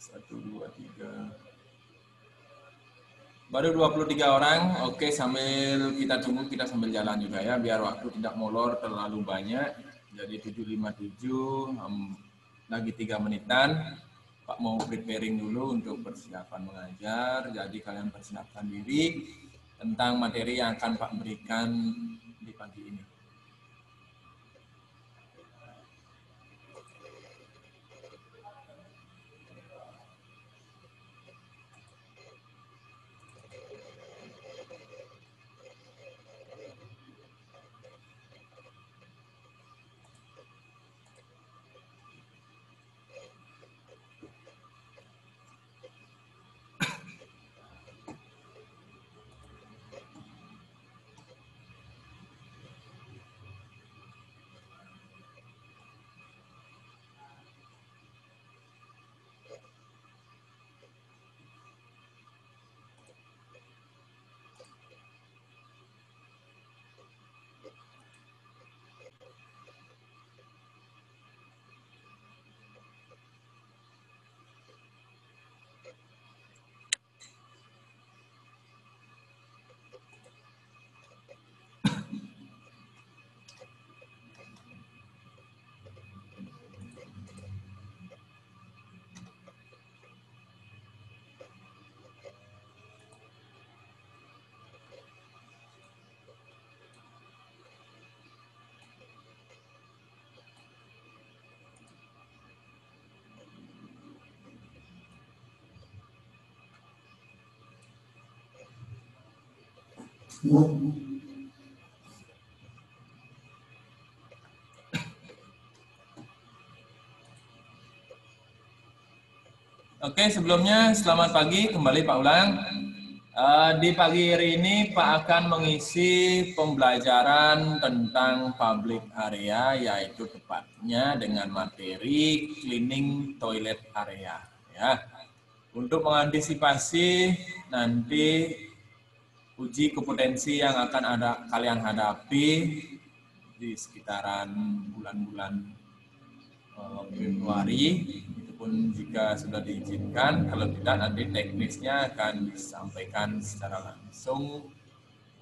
Satu, dua, tiga. Baru 23 orang. Oke, sambil kita tunggu, kita sambil jalan juga ya, biar waktu tidak molor terlalu banyak. Jadi 757, um, lagi tiga menitan. Pak mau preparing dulu untuk persiapan mengajar. Jadi kalian persiapkan diri tentang materi yang akan Pak berikan di pagi ini. Oke, sebelumnya selamat pagi kembali Pak Ulang. Uh, di pagi hari ini Pak akan mengisi pembelajaran tentang public area, yaitu tepatnya dengan materi cleaning toilet area. Ya, untuk mengantisipasi nanti uji kompetensi yang akan ada kalian hadapi di sekitaran bulan-bulan uh, Februari pun jika sudah diizinkan, kalau tidak nanti teknisnya akan disampaikan secara langsung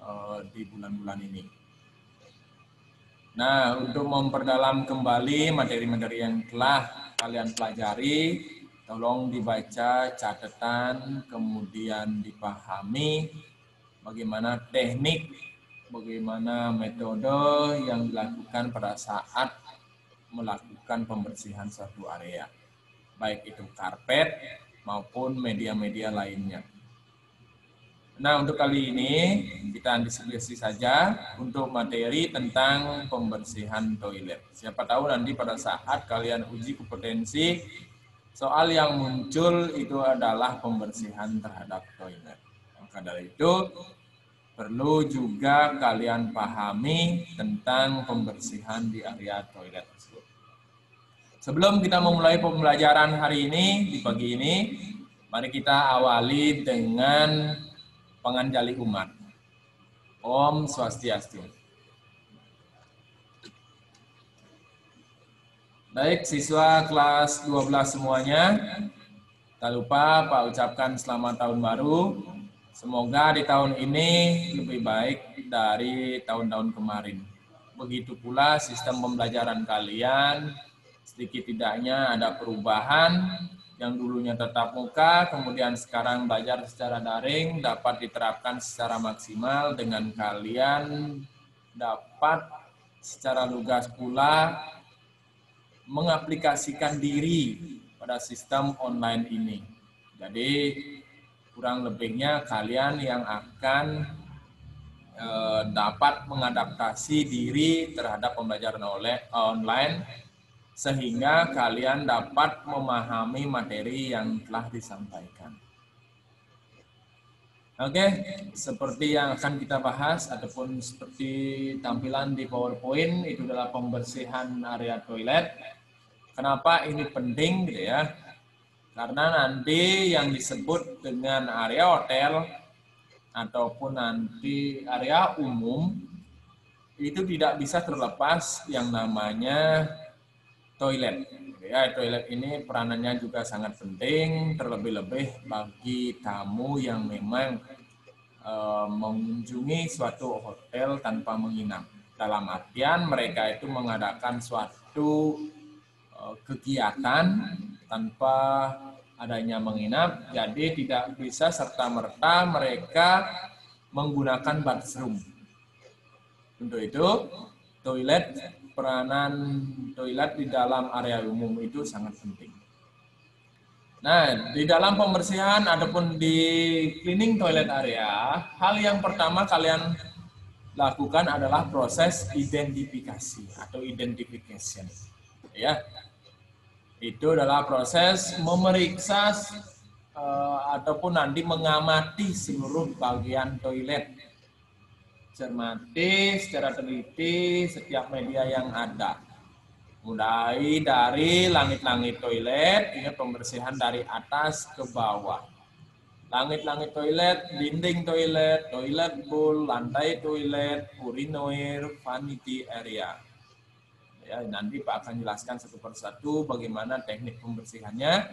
uh, di bulan-bulan ini. Nah, untuk memperdalam kembali materi-materi yang telah kalian pelajari, tolong dibaca catatan, kemudian dipahami bagaimana teknik, bagaimana metode yang dilakukan pada saat melakukan pembersihan suatu area baik itu karpet maupun media-media lainnya. Nah, untuk kali ini kita antisipasi saja untuk materi tentang pembersihan toilet. Siapa tahu nanti pada saat kalian uji kompetensi, soal yang muncul itu adalah pembersihan terhadap toilet. Maka dari itu, perlu juga kalian pahami tentang pembersihan di area toilet tersebut. Sebelum kita memulai pembelajaran hari ini, di pagi ini, mari kita awali dengan penganjali umat. Om Swastiastu. Baik, siswa kelas 12 semuanya, tak lupa Pak ucapkan selamat tahun baru. Semoga di tahun ini lebih baik dari tahun-tahun kemarin. Begitu pula sistem pembelajaran kalian sedikit tidaknya ada perubahan yang dulunya tetap muka, kemudian sekarang belajar secara daring dapat diterapkan secara maksimal dengan kalian dapat secara lugas pula mengaplikasikan diri pada sistem online ini. Jadi kurang lebihnya kalian yang akan eh, dapat mengadaptasi diri terhadap pembelajaran oleh online sehingga kalian dapat memahami materi yang telah disampaikan. Oke, seperti yang akan kita bahas ataupun seperti tampilan di PowerPoint itu adalah pembersihan area toilet. Kenapa ini penting gitu ya? Karena nanti yang disebut dengan area hotel ataupun nanti area umum itu tidak bisa terlepas yang namanya toilet. Ya, toilet ini peranannya juga sangat penting, terlebih-lebih bagi tamu yang memang e, mengunjungi suatu hotel tanpa menginap. Dalam artian mereka itu mengadakan suatu e, kegiatan tanpa adanya menginap, jadi tidak bisa serta-merta mereka menggunakan bathroom. Untuk itu, toilet peranan toilet di dalam area umum itu sangat penting. Nah, di dalam pembersihan ataupun di cleaning toilet area, hal yang pertama kalian lakukan adalah proses identifikasi atau identification. Ya. Itu adalah proses memeriksa uh, ataupun nanti mengamati seluruh bagian toilet cermati secara teliti setiap media yang ada. Mulai dari langit-langit toilet, ingat pembersihan dari atas ke bawah. Langit-langit toilet, dinding toilet, toilet bowl, lantai toilet, urinoir, vanity area. Ya, nanti Pak akan jelaskan satu persatu bagaimana teknik pembersihannya.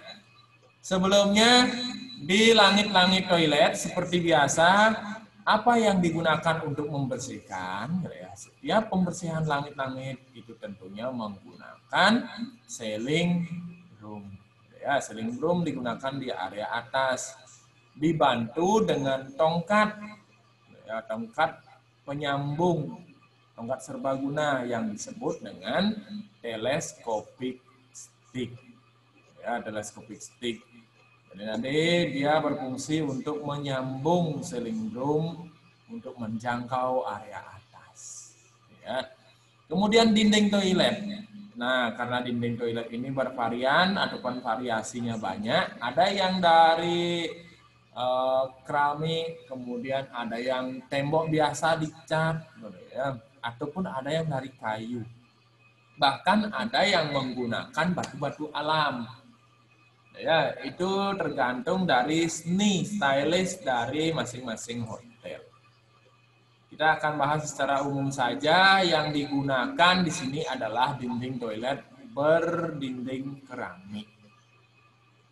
Sebelumnya di langit-langit toilet seperti biasa apa yang digunakan untuk membersihkan? Ya setiap pembersihan langit-langit itu tentunya menggunakan sealing broom ya sealing broom digunakan di area atas. Dibantu dengan tongkat. Ya tongkat penyambung tongkat serbaguna yang disebut dengan telescopic stick ya telescopic stick jadi nanti dia berfungsi untuk menyambung selindung untuk menjangkau area atas. Ya. Kemudian dinding toilet. Nah, karena dinding toilet ini bervarian ataupun variasinya banyak, ada yang dari uh, keramik, kemudian ada yang tembok biasa dicat, ya, ataupun ada yang dari kayu. Bahkan ada yang menggunakan batu-batu alam Ya, itu tergantung dari seni stylist dari masing-masing hotel. Kita akan bahas secara umum saja yang digunakan di sini adalah dinding toilet berdinding keramik.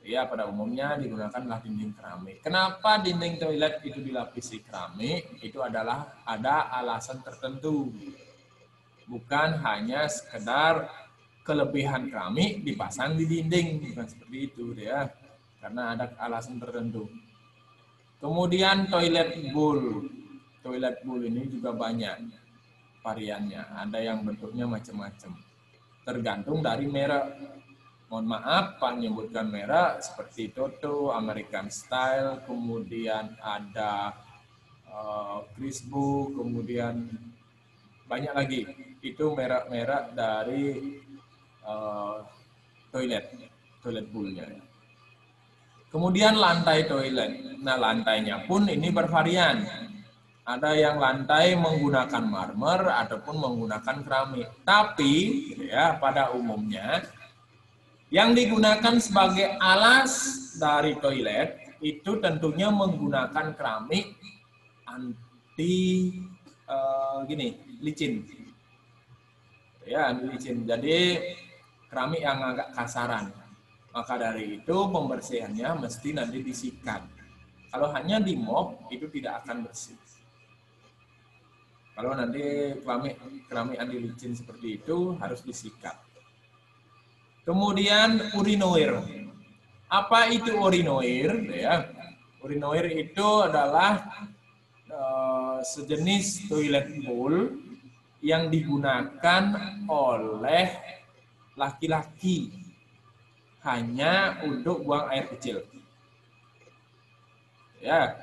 Ya, pada umumnya digunakanlah dinding keramik. Kenapa dinding toilet itu dilapisi keramik? Itu adalah ada alasan tertentu. Bukan hanya sekedar kelebihan keramik dipasang di dinding. Bukan seperti itu ya. Karena ada alasan tertentu. Kemudian toilet bowl. Toilet bowl ini juga banyak variannya. Ada yang bentuknya macam-macam. Tergantung dari merek mohon maaf Pak menyebutkan merek seperti Toto American Style kemudian ada uh, Crispo kemudian banyak lagi itu merek-merek dari uh, toilet, toilet bowl-nya. Kemudian lantai toilet. Nah, lantainya pun ini bervarian. Ada yang lantai menggunakan marmer ataupun menggunakan keramik. Tapi ya pada umumnya yang digunakan sebagai alas dari toilet itu tentunya menggunakan keramik anti uh, gini licin. Ya, anti licin. Jadi keramik yang agak kasaran. Maka dari itu pembersihannya mesti nanti disikat. Kalau hanya di mop itu tidak akan bersih. Kalau nanti keramik keramik anti licin seperti itu harus disikat. Kemudian urinoir. Apa itu urinoir? Ya, urinoir itu adalah uh, sejenis toilet bowl yang digunakan oleh laki-laki hanya untuk buang air kecil. Ya,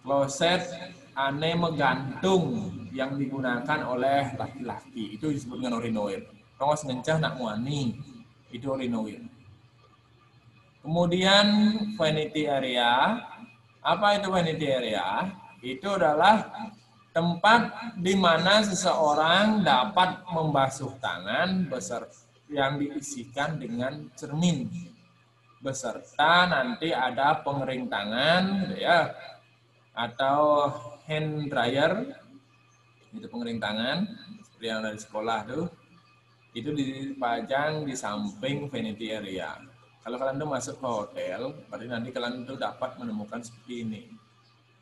kloset aneh menggantung yang digunakan oleh laki-laki itu disebut dengan urinoir. Kawas ngencah nak muani urinoir. Kemudian vanity area. Apa itu vanity area? Itu adalah tempat di mana seseorang dapat membasuh tangan beserta yang diisikan dengan cermin beserta nanti ada pengering tangan ya atau hand dryer itu pengering tangan seperti yang dari sekolah tuh itu dipajang di samping vanity area. Kalau kalian tuh masuk ke hotel, berarti nanti kalian tuh dapat menemukan seperti ini.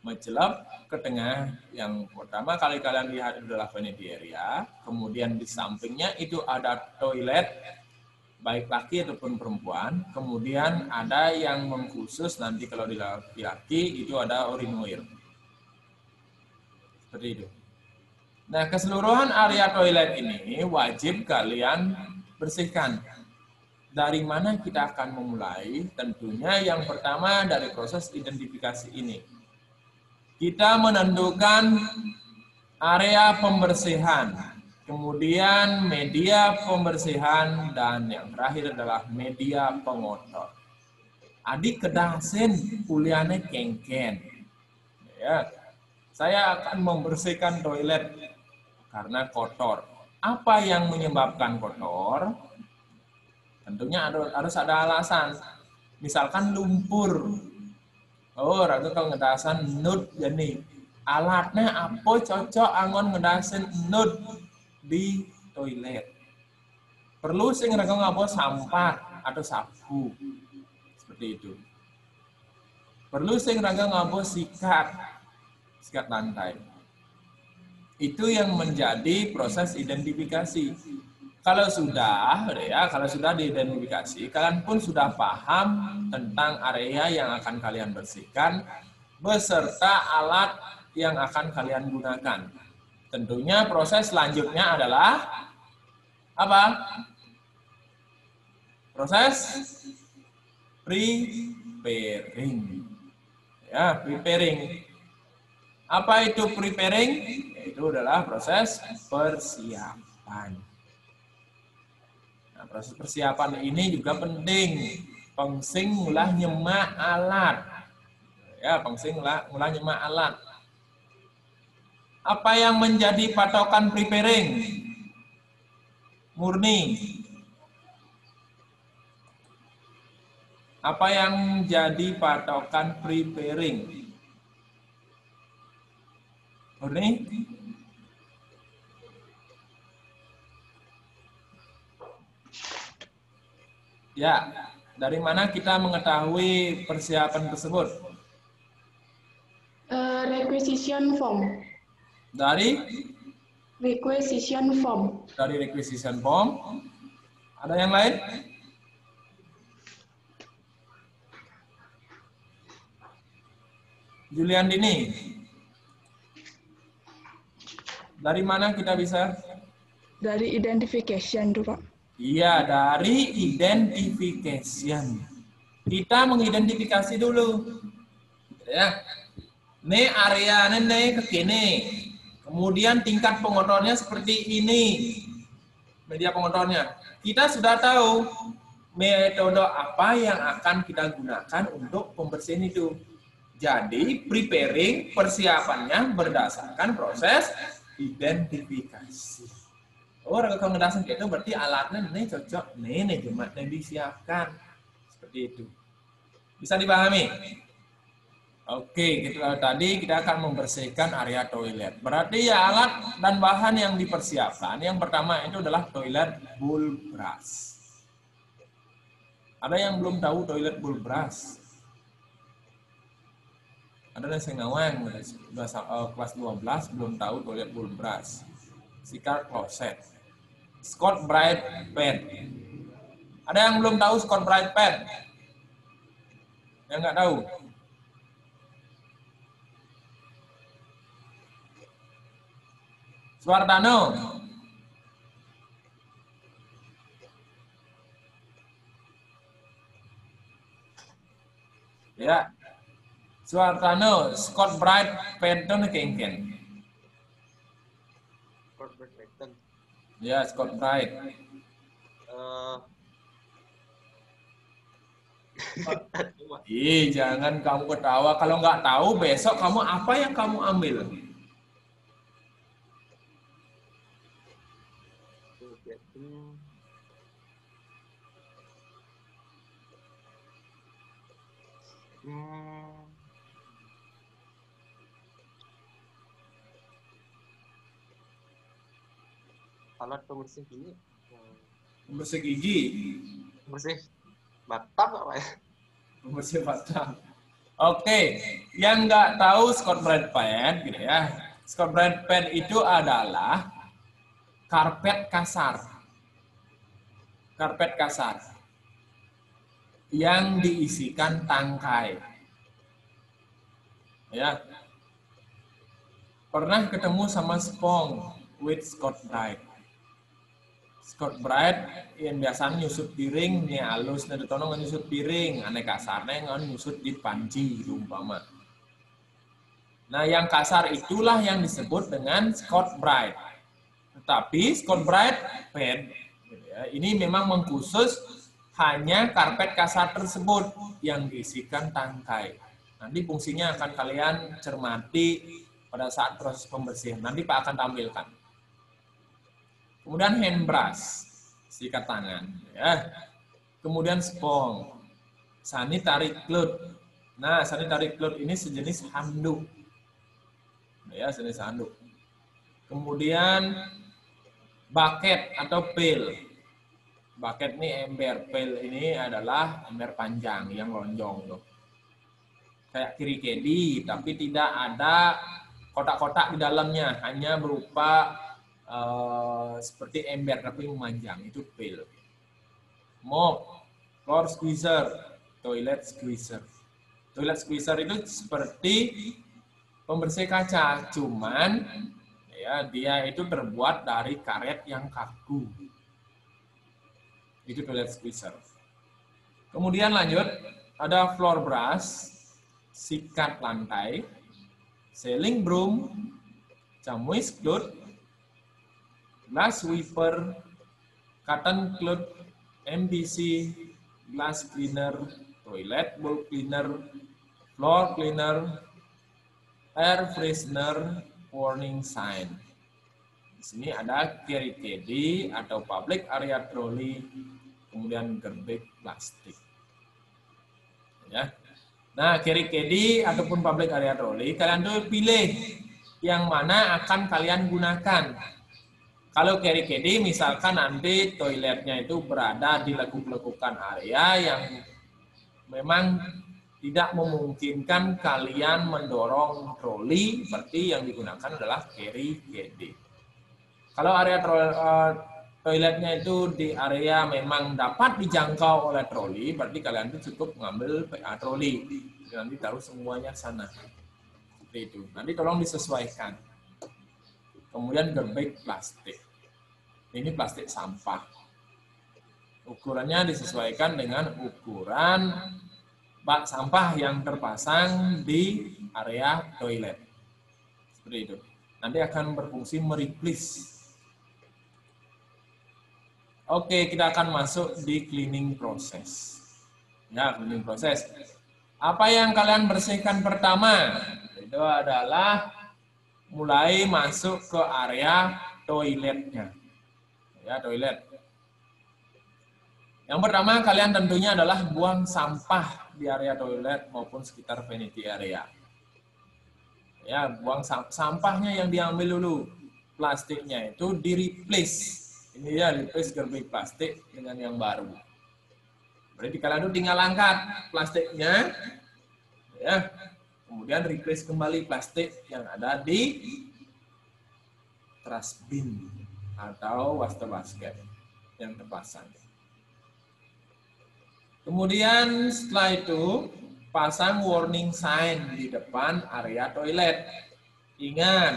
Menjelap ke tengah, yang pertama kali kalian lihat adalah vanity area, kemudian di sampingnya itu ada toilet, baik laki ataupun perempuan, kemudian ada yang mengkhusus nanti kalau di laki-laki itu ada urinoir. Seperti itu. Nah, keseluruhan area toilet ini wajib kalian bersihkan. Dari mana kita akan memulai? Tentunya yang pertama dari proses identifikasi ini. Kita menentukan area pembersihan, kemudian media pembersihan, dan yang terakhir adalah media pengotor. Adik kedasen kuliahnya kengken. Ya, saya akan membersihkan toilet karena kotor. Apa yang menyebabkan kotor? Tentunya harus ada alasan. Misalkan lumpur. Oh, ragu kalau ngedasan nut jadi alatnya apa cocok angon ngedasan nut di toilet. Perlu sing ragu ngapa sampah atau sapu. Seperti itu. Perlu sing ragu ngapa sikat. Sikat lantai itu yang menjadi proses identifikasi. Kalau sudah, ya, kalau sudah diidentifikasi, kalian pun sudah paham tentang area yang akan kalian bersihkan beserta alat yang akan kalian gunakan. Tentunya proses selanjutnya adalah apa? Proses preparing. Ya, preparing. Apa itu preparing? Itu adalah proses persiapan. Nah, proses persiapan ini juga penting. Pengsing mulah nyemak alat. Ya, pengsing mulah, mulah nyemak alat. Apa yang menjadi patokan preparing? Murni. Apa yang jadi patokan preparing? Murni? Ya, dari mana kita mengetahui persiapan tersebut? Uh, requisition form. Dari? Requisition form. Dari requisition form. Ada yang lain? Julian Dini. Dari mana kita bisa? Dari identification tuh, Pak. Iya, dari identification. Kita mengidentifikasi dulu. Ya. Ini area ini ke kini. Kemudian tingkat pengotornya seperti ini. Media pengotornya. Kita sudah tahu metode apa yang akan kita gunakan untuk pembersihan itu. Jadi, preparing persiapannya berdasarkan proses identifikasi. Oh, rekomendasi itu berarti alatnya ini cocok, nih nih cuma yang disiapkan seperti itu. Bisa dipahami? Oke, gitu tadi kita akan membersihkan area toilet. Berarti ya alat dan bahan yang dipersiapkan. Yang pertama itu adalah toilet bull brush. Ada yang belum tahu toilet bull brush? Ada yang ngawang kelas 12 belum tahu toilet bull brush. Sikat closet. Scott Bright Pen. Ada yang belum tahu Scott Bright Pen? Yang nggak tahu? Suartano. Ya. Suartano, Scott Bright Penton kengken. Ya, Scott Bright. Uh, Ih, jangan kamu ketawa. Kalau nggak tahu, besok kamu apa yang kamu ambil? Hmm. Alat pembersih ini Pembersih gigi. Bersih batang apa ya? Pembersih batang. Oke, yang nggak tahu Scott Brand Pad gitu ya. Scott Brand Pad itu adalah karpet kasar. Karpet kasar yang diisikan tangkai. Ya. Pernah ketemu sama Spong with Scott Bright. Scott Bright yang biasa nyusut piring, nih halus, nih ditono nyusut piring, aneh kasarnya ngan nyusut di panci, umpama. Nah, yang kasar itulah yang disebut dengan Scott Bright. Tetapi Scott Bright pad gitu ya, ini memang mengkhusus hanya karpet kasar tersebut yang diisikan tangkai. Nanti fungsinya akan kalian cermati pada saat proses pembersihan. Nanti Pak akan tampilkan. Kemudian hand brush, sikat tangan. Ya. Kemudian spong, sanitary cloth. Nah, sanitary cloth ini sejenis handuk. Ya, sejenis handuk. Kemudian bucket atau pail. Bucket ini ember, pail ini adalah ember panjang yang lonjong tuh. Kayak kiri kedi, tapi tidak ada kotak-kotak di dalamnya, hanya berupa uh, seperti ember tapi memanjang itu pail. Mop, floor squeezer, toilet squeezer. Toilet squeezer itu seperti pembersih kaca, cuman ya dia itu terbuat dari karet yang kaku. Itu toilet squeezer. Kemudian lanjut ada floor brush, sikat lantai, ceiling broom, camuis cloth, glass sweeper, cotton cloth, MBC, glass cleaner, toilet bowl cleaner, floor cleaner, air freshener, warning sign. Di sini ada caddy atau public area trolley, kemudian gerbek plastik. Ya. Nah, caddy ataupun public area trolley, kalian tuh pilih yang mana akan kalian gunakan. Kalau carry caddy, misalkan nanti toiletnya itu berada di lekuk-lekukan area yang memang tidak memungkinkan kalian mendorong troli, berarti yang digunakan adalah carry caddy. Kalau area uh, toiletnya itu di area memang dapat dijangkau oleh troli, berarti kalian itu cukup mengambil PA troli. Nanti taruh semuanya sana. Seperti itu. Nanti tolong disesuaikan. Kemudian gerbek plastik. Ini plastik sampah. Ukurannya disesuaikan dengan ukuran bak sampah yang terpasang di area toilet. Seperti itu. Nanti akan berfungsi meriplis. Oke, kita akan masuk di cleaning proses. Ya, cleaning proses. Apa yang kalian bersihkan pertama? Itu adalah mulai masuk ke area toiletnya. Ya, toilet. Yang pertama kalian tentunya adalah buang sampah di area toilet maupun sekitar vanity area. Ya, buang sampahnya yang diambil dulu. Plastiknya itu di replace. Ini ya replace gerbek plastik dengan yang baru. Berarti kalian itu tinggal angkat plastiknya, ya, kemudian replace kembali plastik yang ada di trash bin atau waste basket yang terpasang. Kemudian setelah itu pasang warning sign di depan area toilet. Ingat,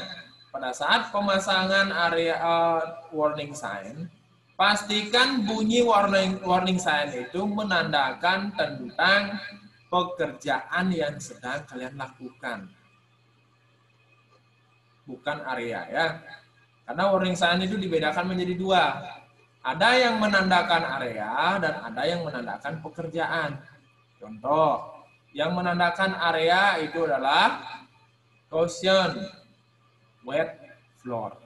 pada saat pemasangan area uh, warning sign, pastikan bunyi warning warning sign itu menandakan tentang pekerjaan yang sedang kalian lakukan. Bukan area ya. Karena warning sign itu dibedakan menjadi dua. Ada yang menandakan area dan ada yang menandakan pekerjaan. Contoh, yang menandakan area itu adalah caution, wet floor.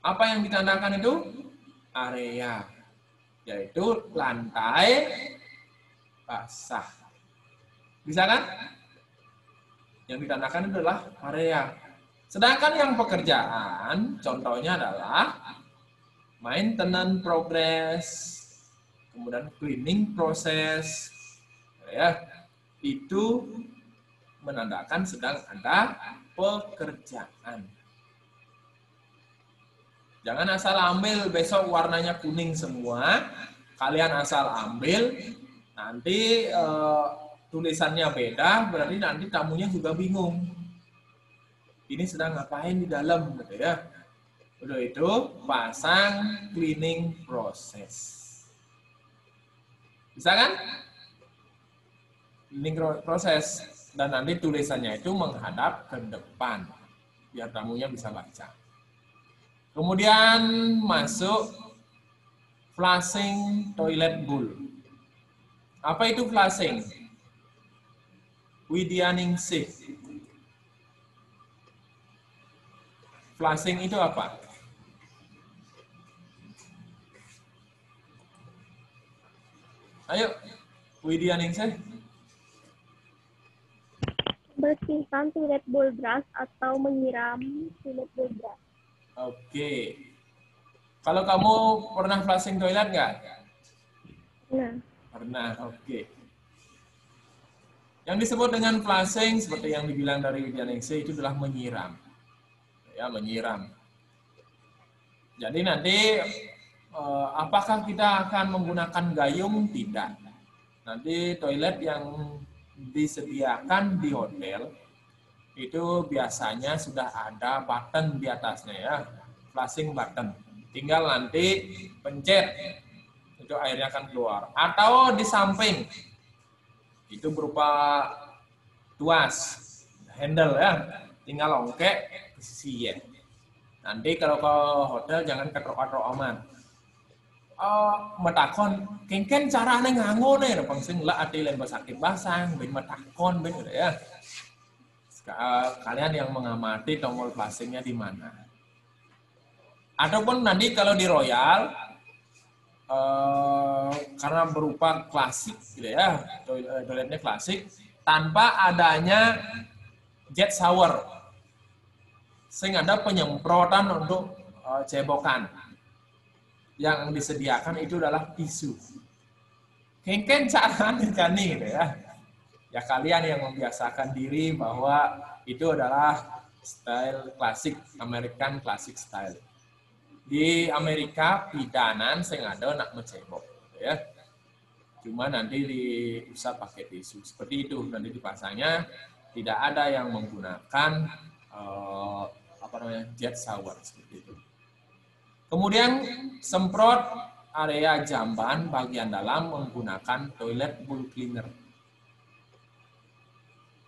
Apa yang ditandakan itu? Area, yaitu lantai basah. Bisa kan? Yang ditandakan itu adalah area. Sedangkan yang pekerjaan, contohnya adalah maintenance progress, kemudian cleaning proses, ya itu menandakan sedang ada pekerjaan. Jangan asal ambil besok warnanya kuning semua, kalian asal ambil, nanti eh, tulisannya beda, berarti nanti tamunya juga bingung. Ini sedang ngapain di dalam, gitu ya. Udah itu pasang cleaning proses. Bisa kan? Cleaning proses dan nanti tulisannya itu menghadap ke depan biar tamunya bisa baca. Kemudian masuk flushing toilet bowl. Apa itu flushing? Widyaningsih. Flushing itu apa? Ayo, Widyaningsih. Bersihkan toilet bowl brush atau menyiram toilet bowl brush. Oke. Kalau kamu pernah flushing toilet nggak? Nah, Pernah, oke. Yang disebut dengan flushing seperti yang dibilang dari Widyaningsih itu adalah menyiram. Ya, menyiram. Jadi nanti eh, apakah kita akan menggunakan gayung? Tidak. Nanti toilet yang disediakan di hotel itu biasanya sudah ada button di atasnya ya, flushing button. Tinggal nanti pencet itu airnya akan keluar. Atau di samping itu berupa tuas handle ya, tinggal ongkek ke sisi ya. Nanti kalau ke hotel jangan ketrok-ketrok aman. Uh, metakon kengken carane nganggo nih pangsing lah ati lain sakit basang ben metakon ben udah ya kalian yang mengamati tombol flashingnya di mana. Ataupun nanti kalau di Royal, eh, karena berupa klasik gitu ya, eh, toiletnya klasik, tanpa adanya jet shower. Sehingga ada penyemprotan untuk eh, cebokan. Yang disediakan itu adalah tisu. Kengken caranya kan gitu ya ya kalian yang membiasakan diri bahwa itu adalah style klasik American classic style. Di Amerika pidanan saya ada nak mencebok ya. Cuma nanti diusap pakai tisu seperti itu nanti dipasangnya tidak ada yang menggunakan uh, apa namanya jet shower seperti itu. Kemudian semprot area jamban bagian dalam menggunakan toilet bowl cleaner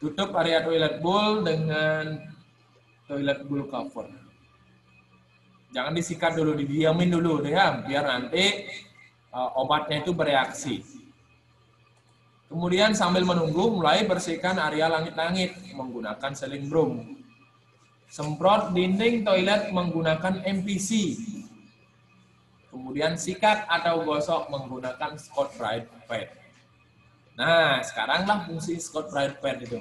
Tutup area toilet bowl dengan toilet bowl cover. Jangan disikat dulu, didiamin dulu ya, biar nanti uh, obatnya itu bereaksi. Kemudian sambil menunggu, mulai bersihkan area langit-langit menggunakan seling broom. Semprot dinding toilet menggunakan MPC. Kemudian sikat atau gosok menggunakan Scotch Brite pad. Nah, sekaranglah fungsi Scott Brite Pad itu.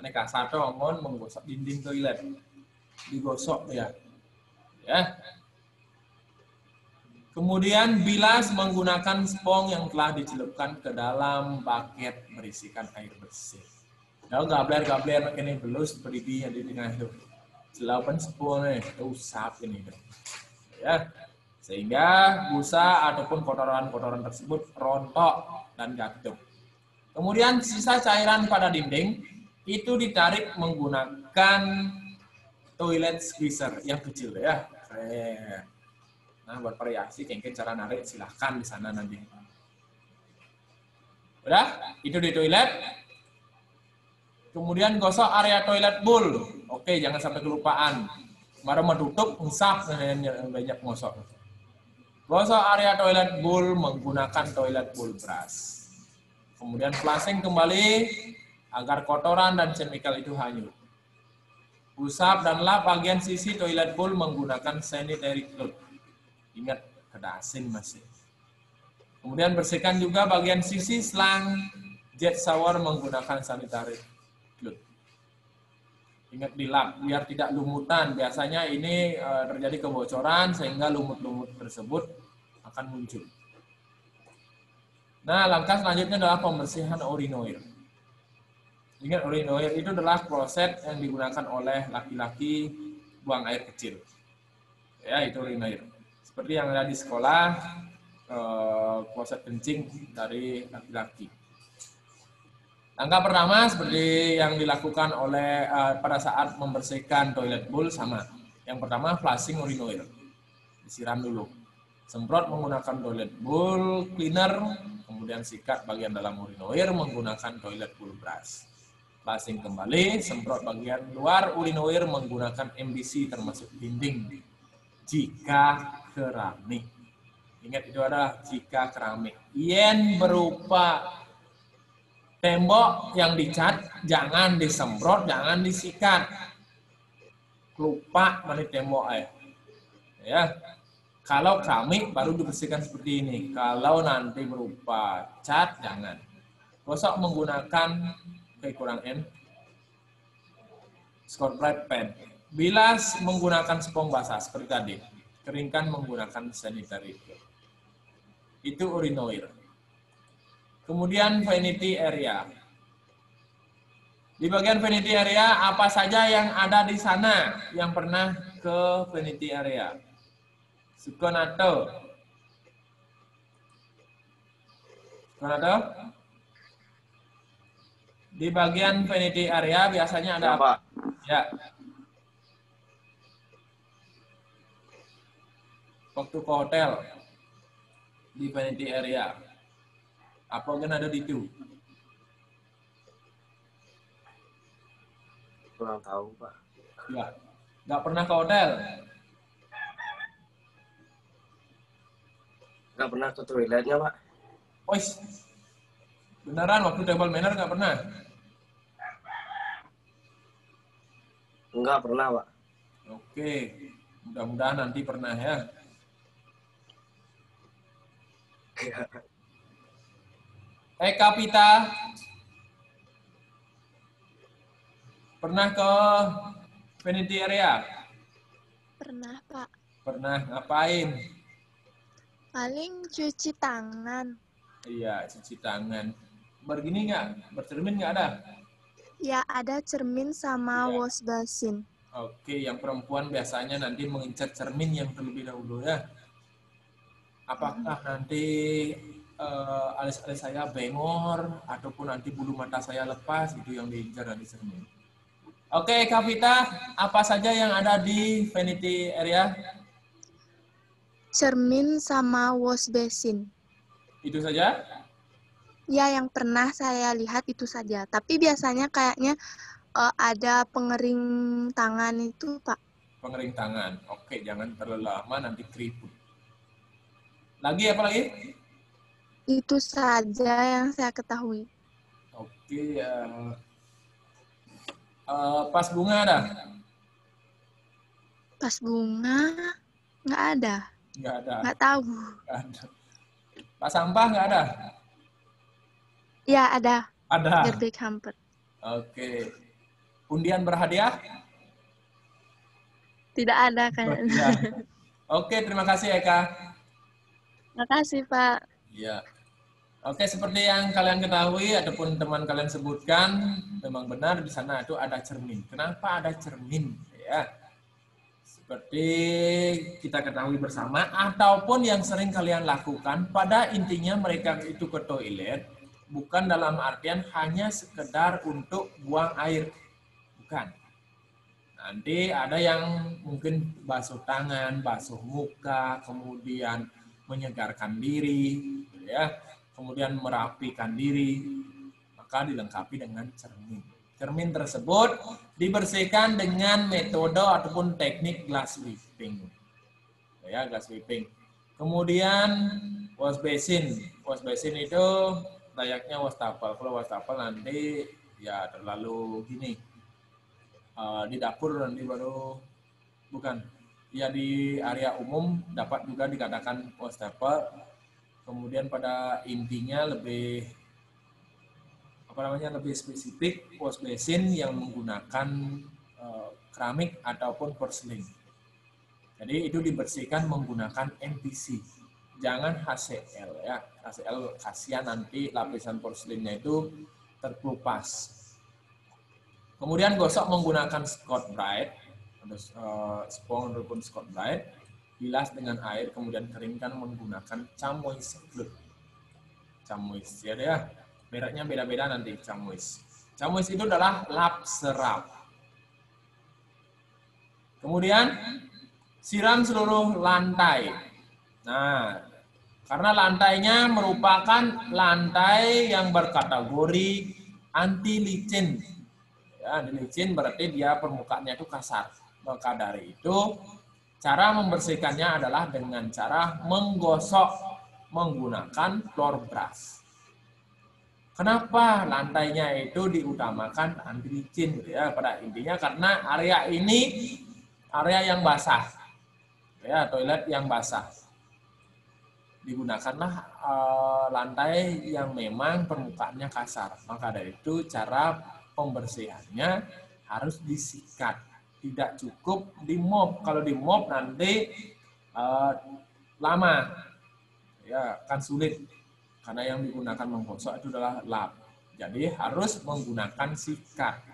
Ini kasar ngon menggosok dinding toilet. Digosok ya. Ya. Kemudian bilas menggunakan spong yang telah dicelupkan ke dalam bucket berisikan air bersih. Kalau gabler-gabler ini belus yang di tengah itu. Celapan spong nih, usap ini. Ya. Sehingga busa ataupun kotoran-kotoran tersebut rontok dan jatuh. Kemudian sisa cairan pada dinding itu ditarik menggunakan toilet squeezer yang kecil ya. Nah, buat variasi kengken cara narik silahkan di sana nanti. Udah? Itu di toilet. Kemudian gosok area toilet bowl. Oke, jangan sampai kelupaan. Kemarin mau tutup, ngusap, banyak ngosok. Gosok area toilet bowl menggunakan toilet bowl brush. Kemudian flushing kembali agar kotoran dan chemical itu hanyut. Usap dan lap bagian sisi toilet bowl menggunakan sanitary cloth. Ingat, ada asin masih. Kemudian bersihkan juga bagian sisi selang jet shower menggunakan sanitary Ingat dilap biar tidak lumutan. Biasanya ini eh, terjadi kebocoran sehingga lumut-lumut tersebut akan muncul. Nah, langkah selanjutnya adalah pembersihan urinoir. Ingat urinoir itu adalah proses yang digunakan oleh laki-laki buang air kecil. Ya, itu urinoir. Seperti yang ada di sekolah, eh, proses kencing dari laki-laki. Langkah pertama seperti yang dilakukan oleh uh, pada saat membersihkan toilet bowl sama. Yang pertama flushing urinoir. Disiram dulu. Semprot menggunakan toilet bowl cleaner, kemudian sikat bagian dalam urinoir menggunakan toilet bowl brush. Flushing kembali, semprot bagian luar urinoir menggunakan MBC termasuk dinding. Jika keramik. Ingat itu adalah jika keramik. Yen berupa Tembok yang dicat jangan disemprot, jangan disikat. Lupa mani tembok eh. Ya. Kalau kami baru dibersihkan seperti ini. Kalau nanti berupa cat jangan. Gosok menggunakan oke kurang N. Brite pen. Bilas menggunakan spong basah seperti tadi. Keringkan menggunakan sanitary. Itu urinoir. Kemudian vanity area. Di bagian vanity area, apa saja yang ada di sana yang pernah ke vanity area? Sukonato. Sukonato? Di bagian vanity area biasanya ada apa? Ya. Waktu ke hotel di vanity area apa kan ada di itu? Kurang tahu, Pak. Ya. Nggak pernah ke hotel? Nggak pernah ke toiletnya, Pak. Ois. Beneran waktu table manner nggak pernah? Enggak pernah, Pak. Oke. Mudah-mudahan nanti pernah ya. Eh Kapita, pernah ke vanity area? Pernah, Pak. Pernah ngapain? Paling cuci tangan. Iya, cuci tangan. Begini nggak? Bercermin nggak ada? Ya, ada cermin sama Iya. wash basin. Oke, yang perempuan biasanya nanti mengincar cermin yang terlebih dahulu ya. Apakah nanti eh, alis-alis saya bengor ataupun nanti bulu mata saya lepas itu yang diincar dari cermin. Oke, Kavita, apa saja yang ada di vanity area? Cermin sama wash basin. Itu saja? Ya, yang pernah saya lihat itu saja. Tapi biasanya kayaknya eh, ada pengering tangan itu, Pak. Pengering tangan. Oke, jangan terlalu lama nanti keriput. Lagi apa lagi? Itu saja yang saya ketahui. Oke, ya. Eh, pas bunga ada? Pas bunga, nggak ada. Nggak ada. Nggak tahu. Nggak ada. Pas sampah nggak ada? Ya, ada. Ada. Garbage hamper. Oke. Undian berhadiah? Tidak ada kan? Oke, terima kasih Eka. Makasih, Pak. Ya. Oke, seperti yang kalian ketahui ataupun teman kalian sebutkan, memang benar di sana itu ada cermin. Kenapa ada cermin? Ya. Seperti kita ketahui bersama ataupun yang sering kalian lakukan, pada intinya mereka itu ke toilet bukan dalam artian hanya sekedar untuk buang air. Bukan. Nanti ada yang mungkin basuh tangan, basuh muka, kemudian menyegarkan diri, ya, kemudian merapikan diri, maka dilengkapi dengan cermin. Cermin tersebut dibersihkan dengan metode ataupun teknik glass whipping, ya, glass whipping. Kemudian wash basin, wash basin itu layaknya wastafel. Kalau wastafel nanti ya terlalu gini uh, di dapur nanti baru bukan ya di area umum dapat juga dikatakan wastafel kemudian pada intinya lebih apa namanya lebih spesifik wash basin yang menggunakan eh, keramik ataupun porselin. Jadi itu dibersihkan menggunakan MPC. Jangan HCl ya. HCl kasihan nanti lapisan porselinnya itu terkelupas. Kemudian gosok menggunakan Scotch Brite atau uh, spong ataupun Scotch Brite. Bilas dengan air kemudian keringkan menggunakan Chamois Fluid. Chamois ya ya. Mereknya beda-beda nanti Chamois. Chamois itu adalah lap serap. Kemudian siram seluruh lantai. Nah, karena lantainya merupakan lantai yang berkategori anti licin. Ya, anti licin berarti dia permukaannya itu kasar. Maka dari itu, cara membersihkannya adalah dengan cara menggosok menggunakan floor brush. Kenapa lantainya itu diutamakan anti licin gitu ya pada intinya? Karena area ini area yang basah ya toilet yang basah. Digunakanlah uh, lantai yang memang permukaannya kasar. Maka dari itu cara pembersihannya harus disikat tidak cukup di mop kalau di mop nanti uh, lama ya kan sulit karena yang digunakan menggosok itu adalah lap jadi harus menggunakan sikat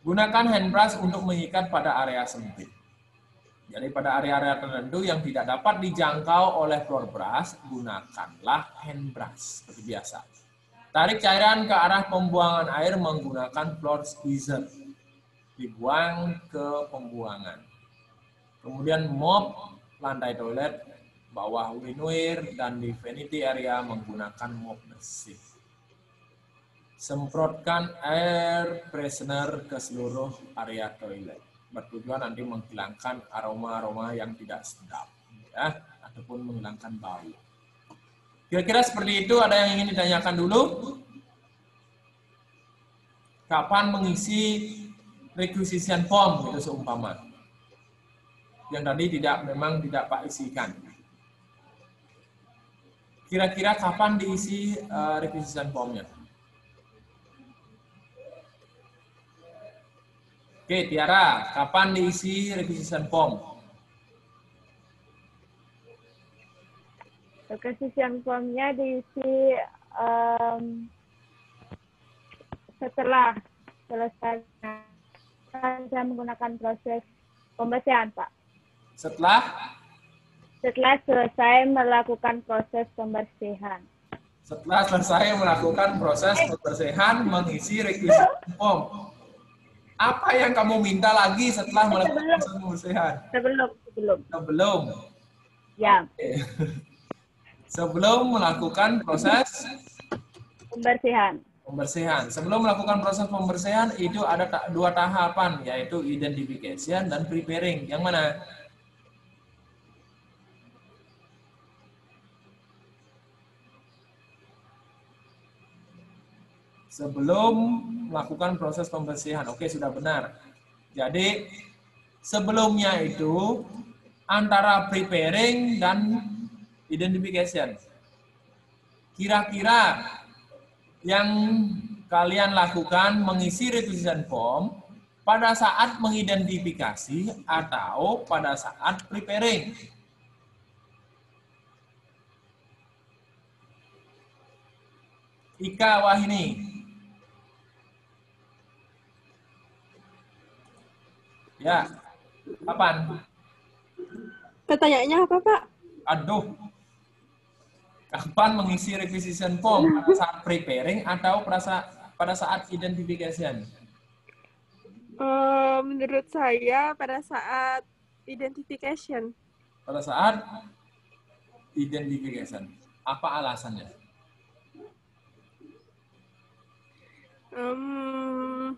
Gunakan hand brush untuk mengikat pada area sempit. Jadi pada area-area tertentu yang tidak dapat dijangkau oleh floor brush, gunakanlah hand brush seperti biasa. Tarik cairan ke arah pembuangan air menggunakan floor squeezer. Dibuang ke pembuangan. Kemudian mop lantai toilet, bawah winware, dan di vanity area menggunakan mop bersih. Semprotkan air freshener ke seluruh area toilet. Bertujuan nanti menghilangkan aroma-aroma yang tidak sedap. ya Ataupun menghilangkan bau. Kira-kira seperti itu ada yang ingin ditanyakan dulu? Kapan mengisi requisition form itu seumpama? Yang tadi tidak memang tidak Pak isikan. Kira-kira kapan diisi uh, requisition formnya? Oke, Tiara, kapan diisi requisition form? Requisition formnya diisi um, setelah selesai saya menggunakan proses pembersihan, Pak. Setelah? Setelah selesai melakukan proses pembersihan. Setelah selesai melakukan proses pembersihan, mengisi requisition form. Apa yang kamu minta lagi setelah melakukan proses pembersihan? Sebelum, sebelum. Sebelum. Ya. Oke. Sebelum melakukan proses Pembersihan. Pembersihan. Sebelum melakukan proses pembersihan itu ada dua tahapan yaitu identification dan preparing. Yang mana? Sebelum melakukan proses pembersihan. Oke, sudah benar. Jadi sebelumnya itu antara preparing dan identification. Kira-kira yang kalian lakukan mengisi requisition form pada saat mengidentifikasi atau pada saat preparing. Ika Wahini. Ya, kapan? Pertanyaannya apa, Pak? Aduh. Kapan mengisi requisition form? Pada saat preparing atau pada saat, pada saat identification? Eh, menurut saya pada saat identification. Pada saat identification. Apa alasannya? Em,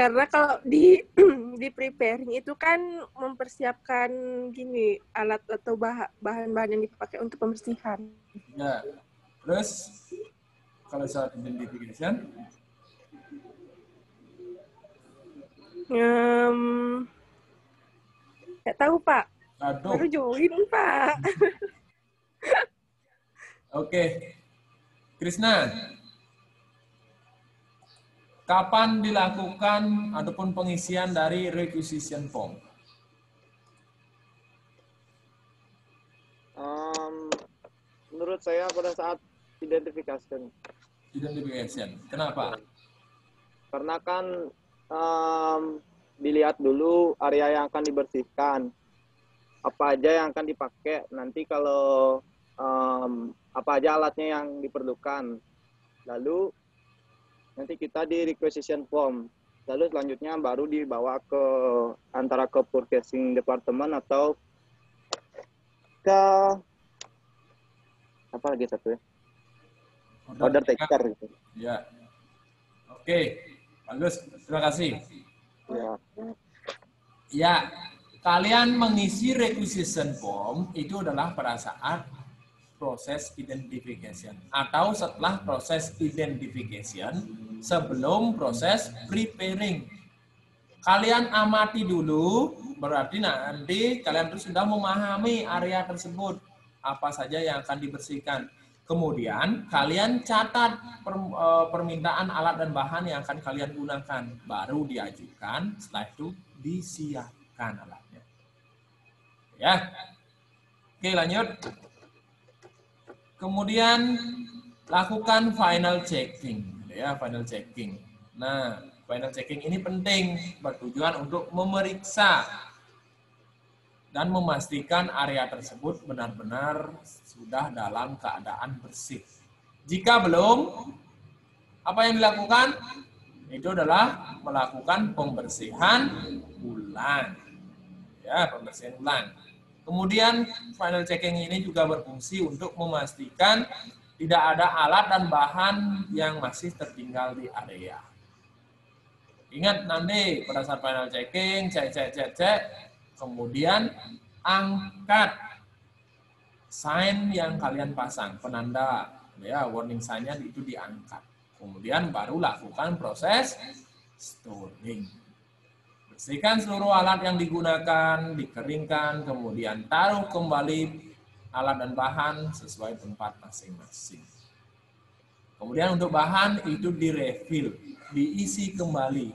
karena kalau di di preparing itu kan mempersiapkan gini alat atau bah- bahan-bahan yang dipakai untuk pembersihan. Ya. Terus kalau saat identification, Em, nggak tahu Pak, aduh. baru join Pak. Oke. Krisna. Kapan dilakukan ataupun pengisian dari requisition form? Um, menurut saya pada saat identification. Identification. Kenapa? Karena kan um, dilihat dulu area yang akan dibersihkan. Apa aja yang akan dipakai. Nanti kalau um, apa aja alatnya yang diperlukan. Lalu nanti kita di requisition form. Lalu selanjutnya baru dibawa ke antara ke purchasing department atau ke apa lagi satu ya? Order taker gitu. Ya. Oke, bagus. Terima kasih. Ya. Ya, kalian mengisi requisition form itu adalah pada saat proses identification atau setelah proses identification sebelum proses preparing. Kalian amati dulu, berarti nanti kalian itu sudah memahami area tersebut, apa saja yang akan dibersihkan. Kemudian kalian catat e, permintaan alat dan bahan yang akan kalian gunakan, baru diajukan, setelah itu disiapkan alatnya. Ya. Oke, lanjut. Kemudian lakukan final checking, ya, final checking. Nah, final checking ini penting bertujuan untuk memeriksa dan memastikan area tersebut benar-benar sudah dalam keadaan bersih. Jika belum, apa yang dilakukan? Itu adalah melakukan pembersihan ulang. Ya, pembersihan ulang. Kemudian final checking ini juga berfungsi untuk memastikan tidak ada alat dan bahan yang masih tertinggal di area. Ingat nanti pada saat final checking, cek, cek, cek, cek, kemudian angkat sign yang kalian pasang, penanda ya warning sign-nya itu diangkat. Kemudian baru lakukan proses storing. Bersihkan seluruh alat yang digunakan, dikeringkan, kemudian taruh kembali alat dan bahan sesuai tempat masing-masing. Kemudian untuk bahan itu direfill, diisi kembali.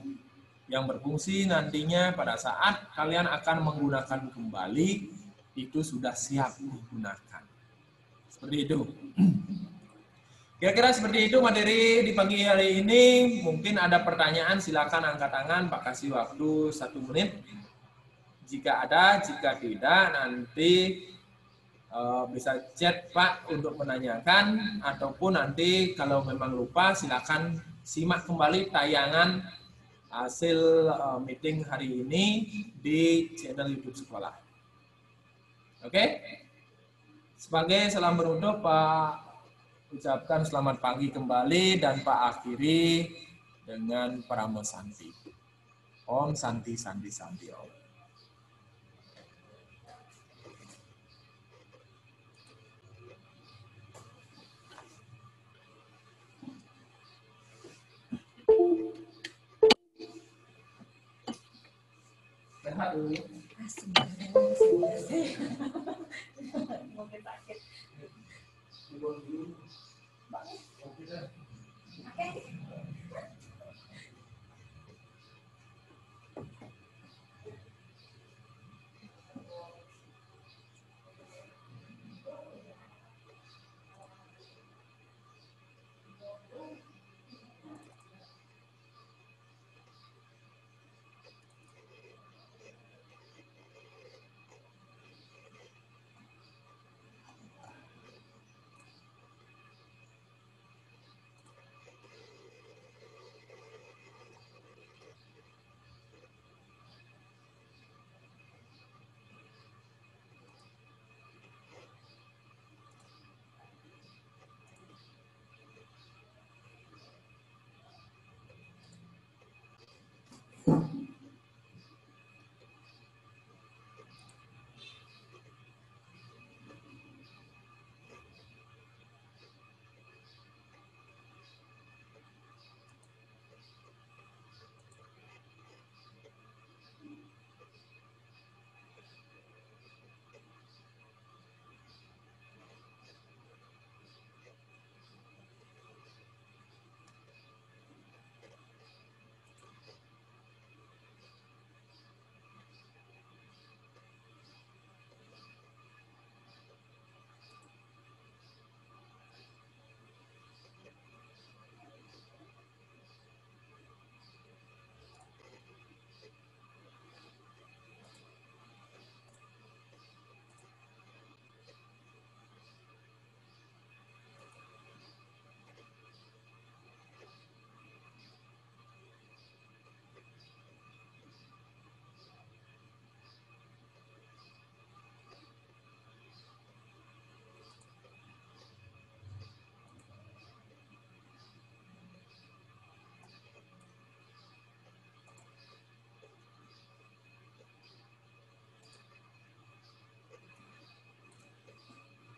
Yang berfungsi nantinya pada saat kalian akan menggunakan kembali, itu sudah siap digunakan. Seperti itu. Kira-kira seperti itu materi di pagi hari ini. Mungkin ada pertanyaan, silakan angkat tangan. Pak kasih waktu satu menit. Jika ada, jika tidak, nanti uh, bisa chat Pak untuk menanyakan. Ataupun nanti kalau memang lupa, silakan simak kembali tayangan hasil uh, meeting hari ini di channel YouTube sekolah. Oke? Sebagai salam berutuh Pak ucapkan selamat pagi kembali dan Pak akhiri dengan Paramo Santi. Om Santi Santi Santi Om. Haru. Mungkin sakit. Okay.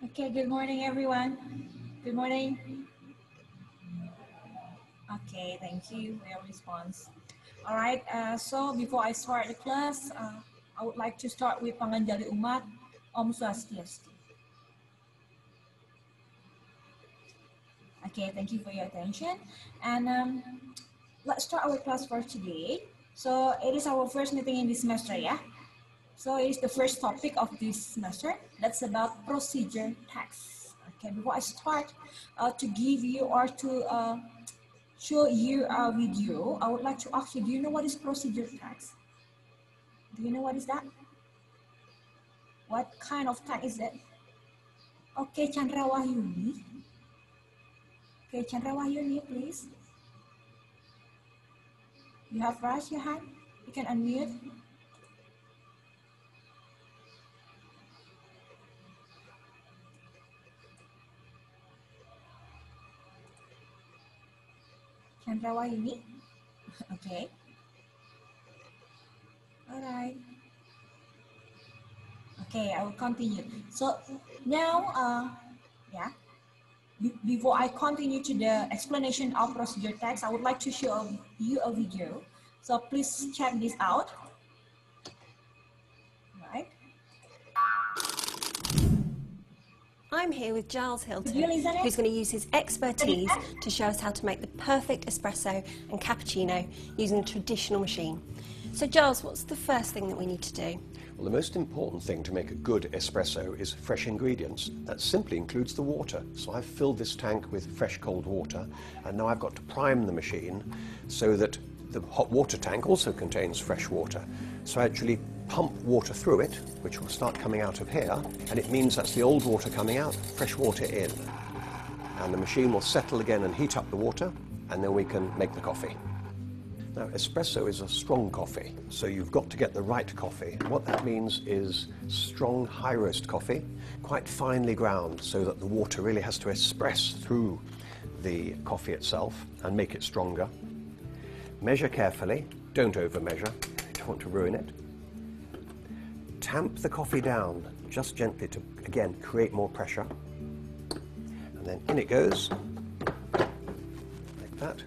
Okay, good morning, everyone. Good morning. Okay, thank you for your response. All right, uh, so before I start the class, uh, I would like to start with Panganjali Umat, Om Swastiastu. Okay, thank you for your attention. And um, let's start our class for today. So it is our first meeting in this semester, yeah? So it is the first topic of this semester. That's about procedure tax. Okay, before I start uh, to give you or to uh, show you a video, I would like to ask you, do you know what is procedure tax? Do you know what is that? What kind of tax is that? Okay, Chandra Wahyuni. Okay, Chandra Wahyuni, please. You have raised your hand. You can unmute. Chandra Wahyuni. Okay. All right. Okay, I will continue. So now, uh, yeah, before I continue to the explanation of procedure text, I would like to show you a video. So please check this out. I'm here with Giles Hilton, Did you listen it? who's going to use his expertise to show us how to make the perfect espresso and cappuccino using a traditional machine. So, Giles, what's the first thing that we need to do? Well, the most important thing to make a good espresso is fresh ingredients. That simply includes the water. So I've filled this tank with fresh cold water, and now I've got to prime the machine so that the hot water tank also contains fresh water. So I actually pump water through it, which will start coming out of here, and it means that's the old water coming out, fresh water in. And the machine will settle again and heat up the water, and then we can make the coffee. Now, espresso is a strong coffee, so you've got to get the right coffee. What that means is strong high roast coffee, quite finely ground, so that the water really has to express through the coffee itself and make it stronger. Measure carefully, don't over measure, you don't want to ruin it. Tamp the coffee down just gently to, again, create more pressure. And then in it goes, like that.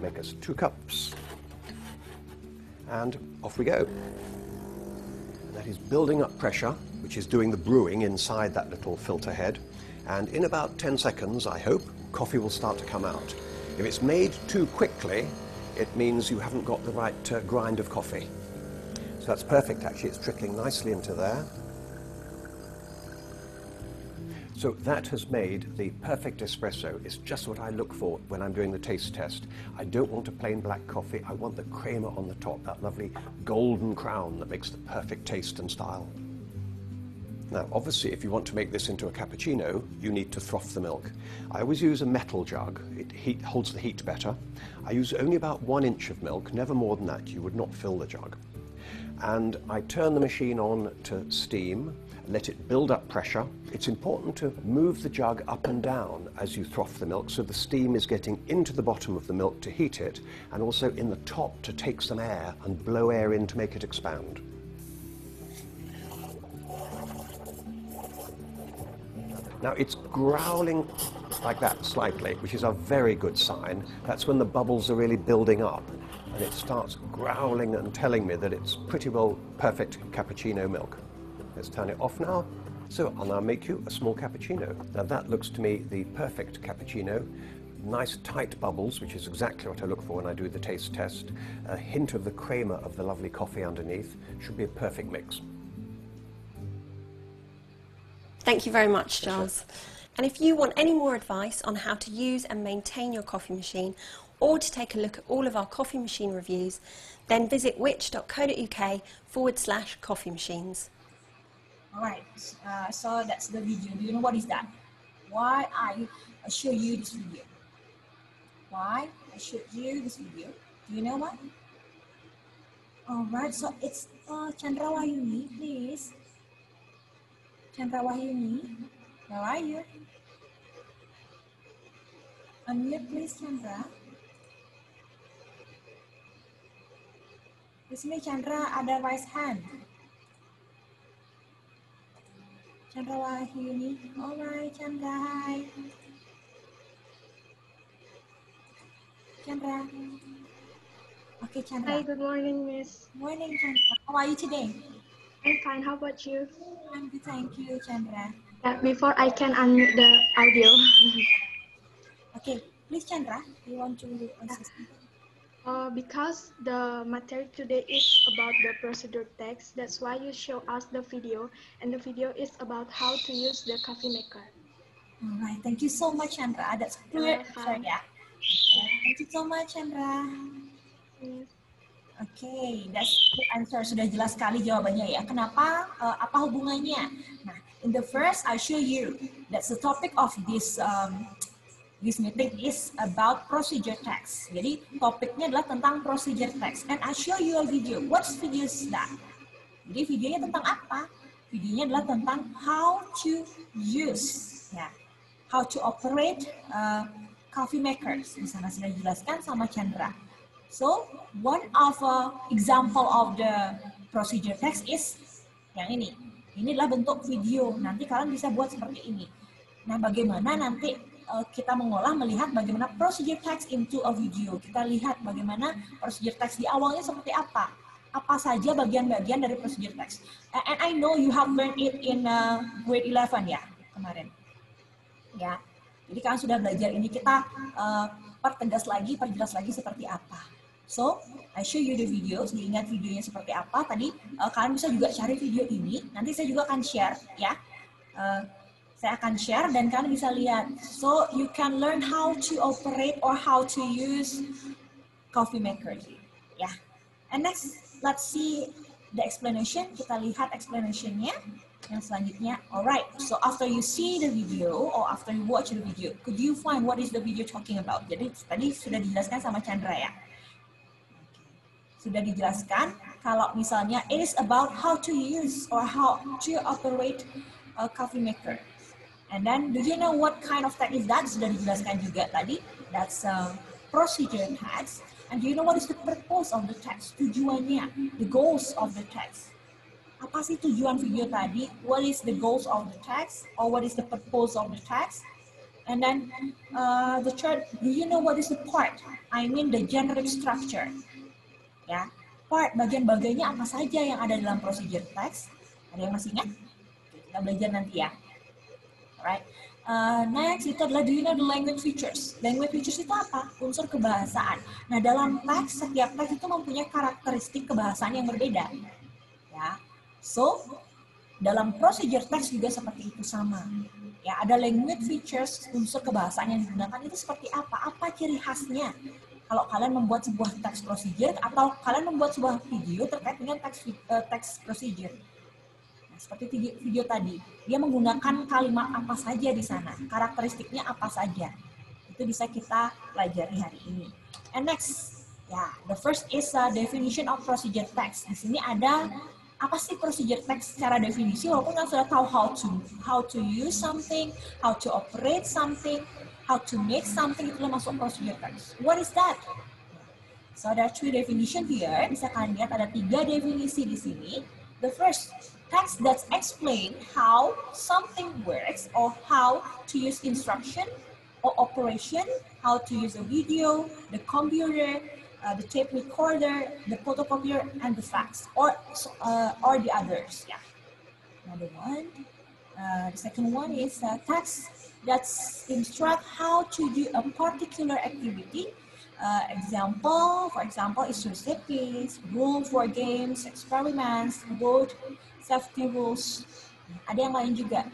Make us two cups and off we go. And that is building up pressure, which is doing the brewing inside that little filter head. And in about 10 seconds, I hope, coffee will start to come out. If it's made too quickly, it means you haven't got the right uh, grind of coffee. So that's perfect, actually. It's trickling nicely into there. So that has made the perfect espresso. It's just what I look for when I'm doing the taste test. I don't want a plain black coffee. I want the crema on the top, that lovely golden crown that makes the perfect taste and style. Now, obviously, if you want to make this into a cappuccino, you need to froth the milk. I always use a metal jug. It heat, holds the heat better. I use only about one inch of milk, never more than that. You would not fill the jug. And I turn the machine on to steam, let it build up pressure. It's important to move the jug up and down as you froth the milk so the steam is getting into the bottom of the milk to heat it and also in the top to take some air and blow air in to make it expand. Now it's growling like that slightly, which is a very good sign. That's when the bubbles are really building up and it starts growling and telling me that it's pretty well perfect cappuccino milk. Let's turn it off now. So I'll now make you a small cappuccino. Now that looks to me the perfect cappuccino. Nice tight bubbles, which is exactly what I look for when I do the taste test. A hint of the crema of the lovely coffee underneath. Should be a perfect mix. Thank you very much, Giles. And if you want any more advice on how to use and maintain your coffee machine, or to take a look at all of our coffee machine reviews, then visit which.co.uk forward slash coffee machines. All right. Uh, so that's the video. Do you know what is that? Why I show you this video? Why I showed you this video? Do you know what? All right. So it's uh, Chandra Wahyuni, please. Chandra Wahyuni, where are you? Unmute, please, Chandra. Di sini Chandra ada raise hand. Chandra Wahyuni. Alright, Chandra. Hi. Chandra. Okay, Chandra. Hi, good morning, Miss. Morning, Chandra. How are you today? I'm fine. How about you? I'm good, thank you, Chandra. Yeah, before I can unmute the audio. Okay, please, Chandra. You want to something? Uh, because the material today is about the procedure text, that's why you show us the video, and the video is about how to use the coffee maker. All right, thank you so much, Chandra. That's clear. Sorry, yeah. Thank you so much, Chandra. Yes. Oke, that's the answer. Sudah jelas sekali jawabannya ya. Kenapa? eh, apa hubungannya? Nah, in the first, I show you. That's the topic of this um, this meeting is about procedure text. Jadi topiknya adalah tentang procedure text. And I show you a video. What's video is that? Jadi videonya tentang apa? Videonya adalah tentang how to use, ya, how to operate uh, coffee makers. Di sana sudah dijelaskan sama Chandra. So one of uh, example of the procedure text is yang ini. Ini adalah bentuk video. Nanti kalian bisa buat seperti ini. Nah, bagaimana nanti uh, kita mengolah melihat bagaimana procedure text into a video. Kita lihat bagaimana procedure text di awalnya seperti apa. Apa saja bagian-bagian dari procedure text. And I know you have learned it in uh, grade 11 ya kemarin. Ya. Jadi kalian sudah belajar ini kita uh, pertegas lagi, perjelas lagi seperti apa. So, I show you the videos, diingat videonya seperti apa. Tadi uh, kalian bisa juga cari video ini. Nanti saya juga akan share ya. Uh, saya akan share dan kalian bisa lihat. So, you can learn how to operate or how to use coffee maker. Ya. And next, let's see the explanation. Kita lihat explanationnya yang selanjutnya. Alright, so after you see the video or after you watch the video, could you find what is the video talking about? Jadi tadi sudah dijelaskan sama Chandra ya. Sudah dijelaskan kalau misalnya it is about how to use or how to operate a coffee maker. And then do you know what kind of text is that? Sudah dijelaskan juga tadi. That's a procedure text. And do you know what is the purpose of the text? Tujuannya, the goals of the text. Apa sih tujuan video tadi? What is the goals of the text? Or what is the purpose of the text? And then uh, the third, do you know what is the part? I mean the generic structure. Ya, part bagian-bagiannya apa saja yang ada dalam procedure text? Ada yang masih ingat? Kita belajar nanti ya. Alright. Uh, next itu adalah do you know the language features? Language features itu apa? Unsur kebahasaan. Nah dalam teks setiap teks itu mempunyai karakteristik kebahasaan yang berbeda. Ya. So dalam procedure text juga seperti itu sama. Ya ada language features unsur kebahasaan yang digunakan itu seperti apa? Apa ciri khasnya? Kalau kalian membuat sebuah teks procedure atau kalian membuat sebuah video terkait dengan teks eh, teks procedure. Seperti video, tadi, dia menggunakan kalimat apa saja di sana, karakteristiknya apa saja. Itu bisa kita pelajari hari ini. And next, ya, the first is a definition of procedure text. Di sini ada apa sih procedure text secara definisi walaupun kalian sudah tahu how to how to use something, how to operate something, how to make something itu masuk procedure text. What is that? So there are three definition here. Bisa kalian lihat ada tiga definisi di sini. The first, text that explain how something works or how to use instruction or operation, how to use a video, the computer, uh, the tape recorder, the photocopier, and the fax, or uh, or the others. Yeah. Another one. Uh, the second one is uh, text that instruct how to do a particular activity. Uh, example, for example, is recipes, rule for games, experiments, board, safety rules. Ada yang lain juga.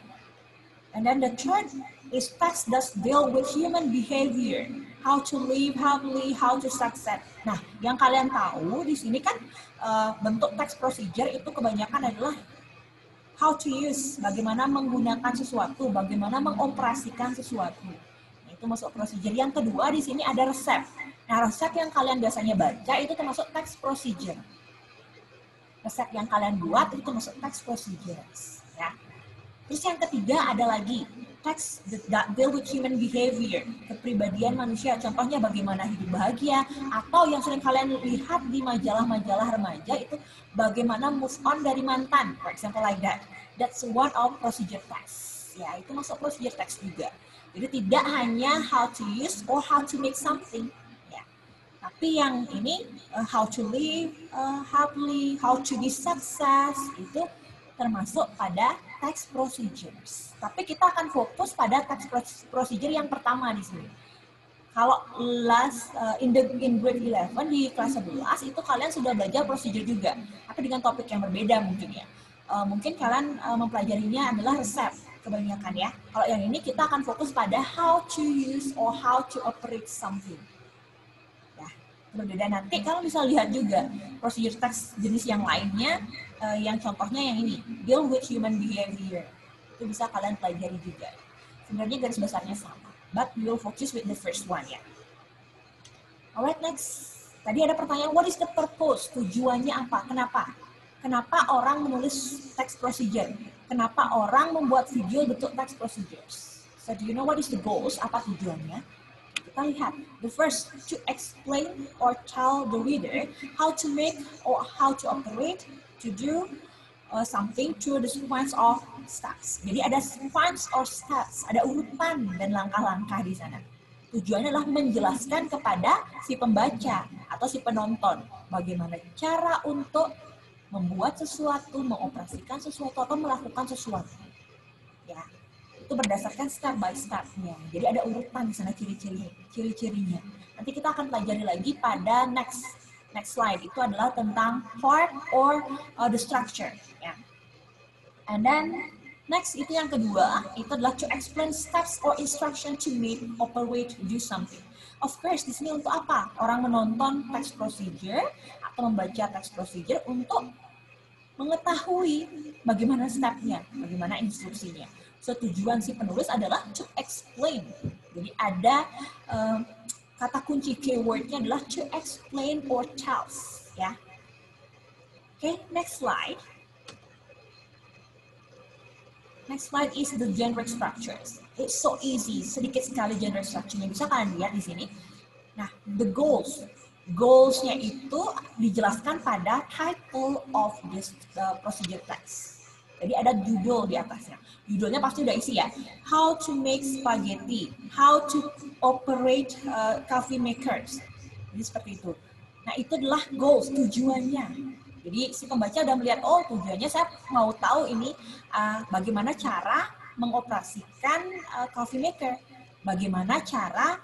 And then the third is text that deal with human behavior, how to live happily, how to succeed. Nah, yang kalian tahu di sini kan uh, bentuk text procedure itu kebanyakan adalah how to use, bagaimana menggunakan sesuatu, bagaimana mengoperasikan sesuatu. Nah, itu masuk procedure. Yang kedua di sini ada resep. Nah, resep yang kalian biasanya baca itu termasuk text procedure. Resep yang kalian buat itu masuk text procedures. Ya. Terus yang ketiga ada lagi text that deal with human behavior, kepribadian manusia. Contohnya bagaimana hidup bahagia atau yang sering kalian lihat di majalah-majalah remaja itu bagaimana move on dari mantan, for example like that. That's one of procedure text. Ya, itu masuk procedure text juga. Jadi tidak hanya how to use or how to make something. Tapi yang ini uh, how to live uh, happily, how to be success itu termasuk pada text procedures. Tapi kita akan fokus pada text procedure yang pertama di sini. Kalau last uh, in the in grade 11 di kelas 11 itu kalian sudah belajar procedure juga, tapi dengan topik yang berbeda mungkin ya. Uh, mungkin kalian uh, mempelajarinya adalah resep kebanyakan ya. Kalau yang ini kita akan fokus pada how to use or how to operate something. Berbeda nanti kalian bisa lihat juga procedure text jenis yang lainnya, uh, yang contohnya yang ini, deal with human behavior. Itu bisa kalian pelajari juga. Sebenarnya garis besarnya sama but we focus with the first one ya. Alright, next. Tadi ada pertanyaan, what is the purpose? Tujuannya apa? Kenapa? Kenapa orang menulis text procedure? Kenapa orang membuat video bentuk text procedures? So do you know what is the goals? Apa tujuannya? Kita lihat. The first, to explain or tell the reader how to make or how to operate, to do uh, something through the sequence of steps. Jadi ada sequence or steps, ada urutan dan langkah-langkah di sana. Tujuannya adalah menjelaskan kepada si pembaca atau si penonton bagaimana cara untuk membuat sesuatu, mengoperasikan sesuatu atau melakukan sesuatu. Ya, itu berdasarkan step by step-nya. Jadi ada urutan di sana ciri-ciri ciri-cirinya. Nanti kita akan pelajari lagi pada next next slide itu adalah tentang part or uh, the structure ya. And then next itu yang kedua itu adalah to explain steps or instruction to make, operate, do something. Of course di sini untuk apa? Orang menonton text procedure atau membaca text procedure untuk mengetahui bagaimana stepnya, bagaimana instruksinya. So tujuan si penulis adalah to explain. Jadi ada uh, kata kunci keywordnya adalah to explain or tells ya. Oke, okay, next slide. Next slide is the generic structures. It's so easy, sedikit sekali generic structure Bisa kalian lihat di sini. Nah, the goals. Goalsnya itu dijelaskan pada title of this uh, procedure text. Jadi ada judul di atasnya. Judulnya pasti udah isi ya. How to make spaghetti, how to operate uh, coffee makers. Jadi seperti itu. Nah itu adalah goals, tujuannya. Jadi si pembaca udah melihat, oh tujuannya saya mau tahu ini uh, bagaimana cara mengoperasikan uh, coffee maker, bagaimana cara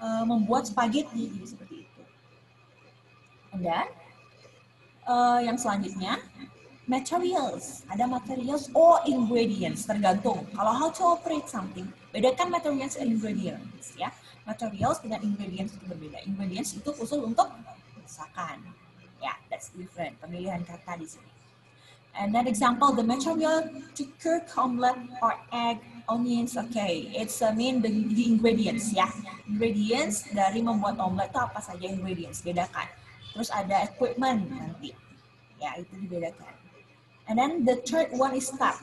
uh, membuat spaghetti, jadi seperti itu. Dan uh, yang selanjutnya materials. Ada materials or ingredients, tergantung. Kalau how to operate something, bedakan materials and ingredients ya. Materials dengan ingredients itu berbeda. Ingredients itu khusus untuk masakan. Ya, yeah, that's different. Pemilihan kata di sini. And then example, the material to cook omelette or egg, onions, okay. It's I mean the, the ingredients ya. Ingredients dari membuat omelette itu apa saja ingredients, bedakan. Terus ada equipment nanti. Ya, itu dibedakan. And then the third one is start.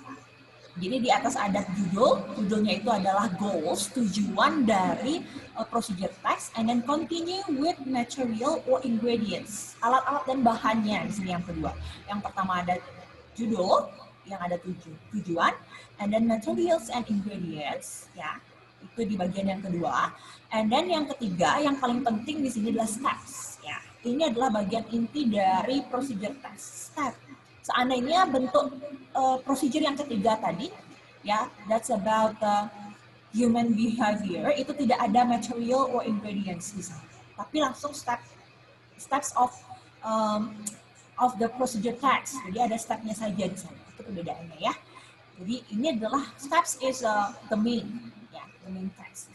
Jadi di atas ada judul, judulnya itu adalah goals, tujuan dari uh, procedure text, and then continue with material or ingredients, alat-alat dan bahannya di sini yang kedua. Yang pertama ada judul, yang ada tuju, tujuan, and then materials and ingredients, ya itu di bagian yang kedua. And then yang ketiga, yang paling penting di sini adalah steps, ya ini adalah bagian inti dari procedure text, step Seandainya bentuk uh, prosedur yang ketiga tadi, ya, that's about uh, human behavior, itu tidak ada material or ingredients di. Tapi langsung step steps of um, of the procedure text. Jadi ada stepnya saja di sana. Itu perbedaannya ya. Jadi ini adalah steps is uh, the main, ya, the main text.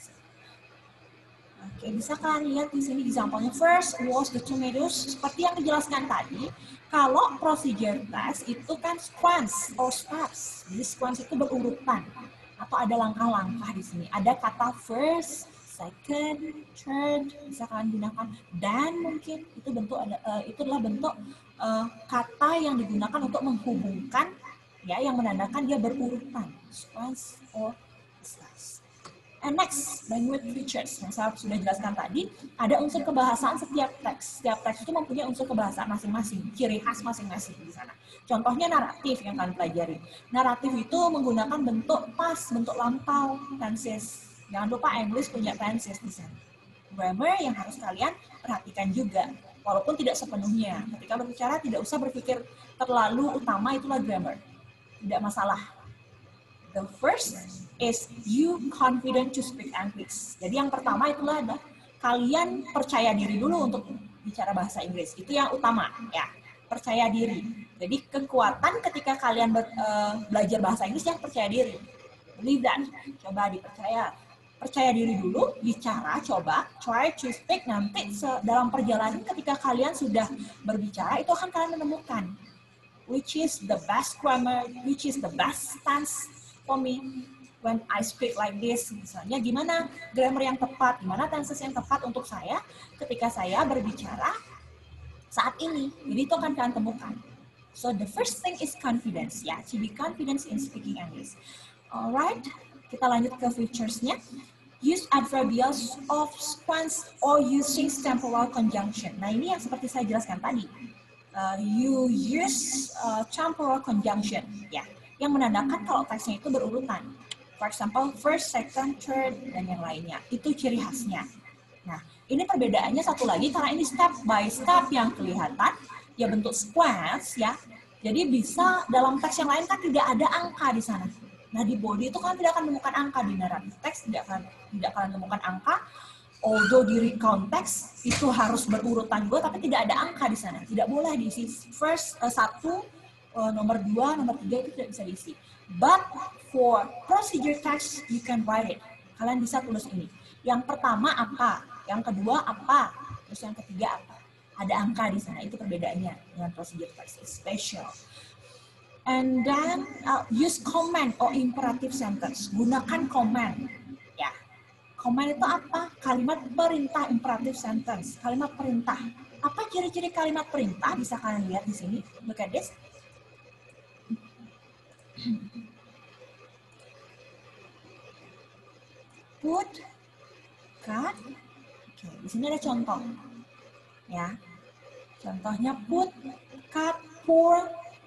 Oke, bisa kalian lihat di sini example-nya. First was the tomatoes. Seperti yang dijelaskan tadi, kalau procedure test itu kan sequence or steps. Jadi sequence itu berurutan atau ada langkah-langkah di sini. Ada kata first, second, third, bisa kalian gunakan dan mungkin itu bentuk ada uh, itu adalah bentuk uh, kata yang digunakan untuk menghubungkan ya yang menandakan dia berurutan sequence or. And next, language features. Yang saya sudah jelaskan tadi, ada unsur kebahasaan setiap teks. Setiap teks itu mempunyai unsur kebahasaan masing-masing, ciri khas masing-masing di sana. Contohnya naratif yang kalian pelajari. Naratif itu menggunakan bentuk pas, bentuk lampau, tenses. Jangan lupa English punya tenses di sana. Grammar yang harus kalian perhatikan juga. Walaupun tidak sepenuhnya. Ketika berbicara tidak usah berpikir terlalu utama itulah grammar. Tidak masalah. The first is you confident to speak English. Jadi yang pertama itulah adalah kalian percaya diri dulu untuk bicara bahasa Inggris. Itu yang utama ya. Percaya diri. Jadi kekuatan ketika kalian ber, uh, belajar bahasa Inggris ya percaya diri. Believe that. Coba dipercaya. Percaya diri dulu, bicara, coba, try to speak nanti dalam perjalanan ketika kalian sudah berbicara itu akan kalian menemukan which is the best grammar, which is the best stance me when I speak like this. Misalnya gimana grammar yang tepat, gimana tenses yang tepat untuk saya ketika saya berbicara saat ini. Jadi itu akan kalian temukan. So the first thing is confidence, ya, to be confident in speaking English. Alright, kita lanjut ke featuresnya. Use adverbials of sequence or using temporal conjunction. Nah ini yang seperti saya jelaskan tadi. Uh, you use uh, temporal conjunction, ya, yang menandakan kalau teksnya itu berurutan. For example, first, second, third, dan yang lainnya. Itu ciri khasnya. Nah, ini perbedaannya satu lagi karena ini step by step yang kelihatan, ya bentuk sequence ya. Jadi bisa dalam teks yang lain kan tidak ada angka di sana. Nah di body itu kan tidak akan menemukan angka di naratif teks tidak akan tidak akan menemukan angka. Although di recount teks itu harus berurutan juga, tapi tidak ada angka di sana. Tidak boleh diisi first uh, satu, uh, nomor dua, nomor tiga itu tidak bisa diisi. But for procedure text you can write it. Kalian bisa tulis ini. Yang pertama apa? Yang kedua apa? Terus yang ketiga apa? Ada angka di sana. Itu perbedaannya dengan procedure text. It's special. And then uh, use command or imperative sentence. Gunakan command. Ya. Command itu apa? Kalimat perintah imperative sentence. Kalimat perintah. Apa ciri-ciri kalimat perintah? Bisa kalian lihat di sini. Look at this. Put, cut. Oke, di sini ada contoh. Ya. Contohnya put, cut, pour,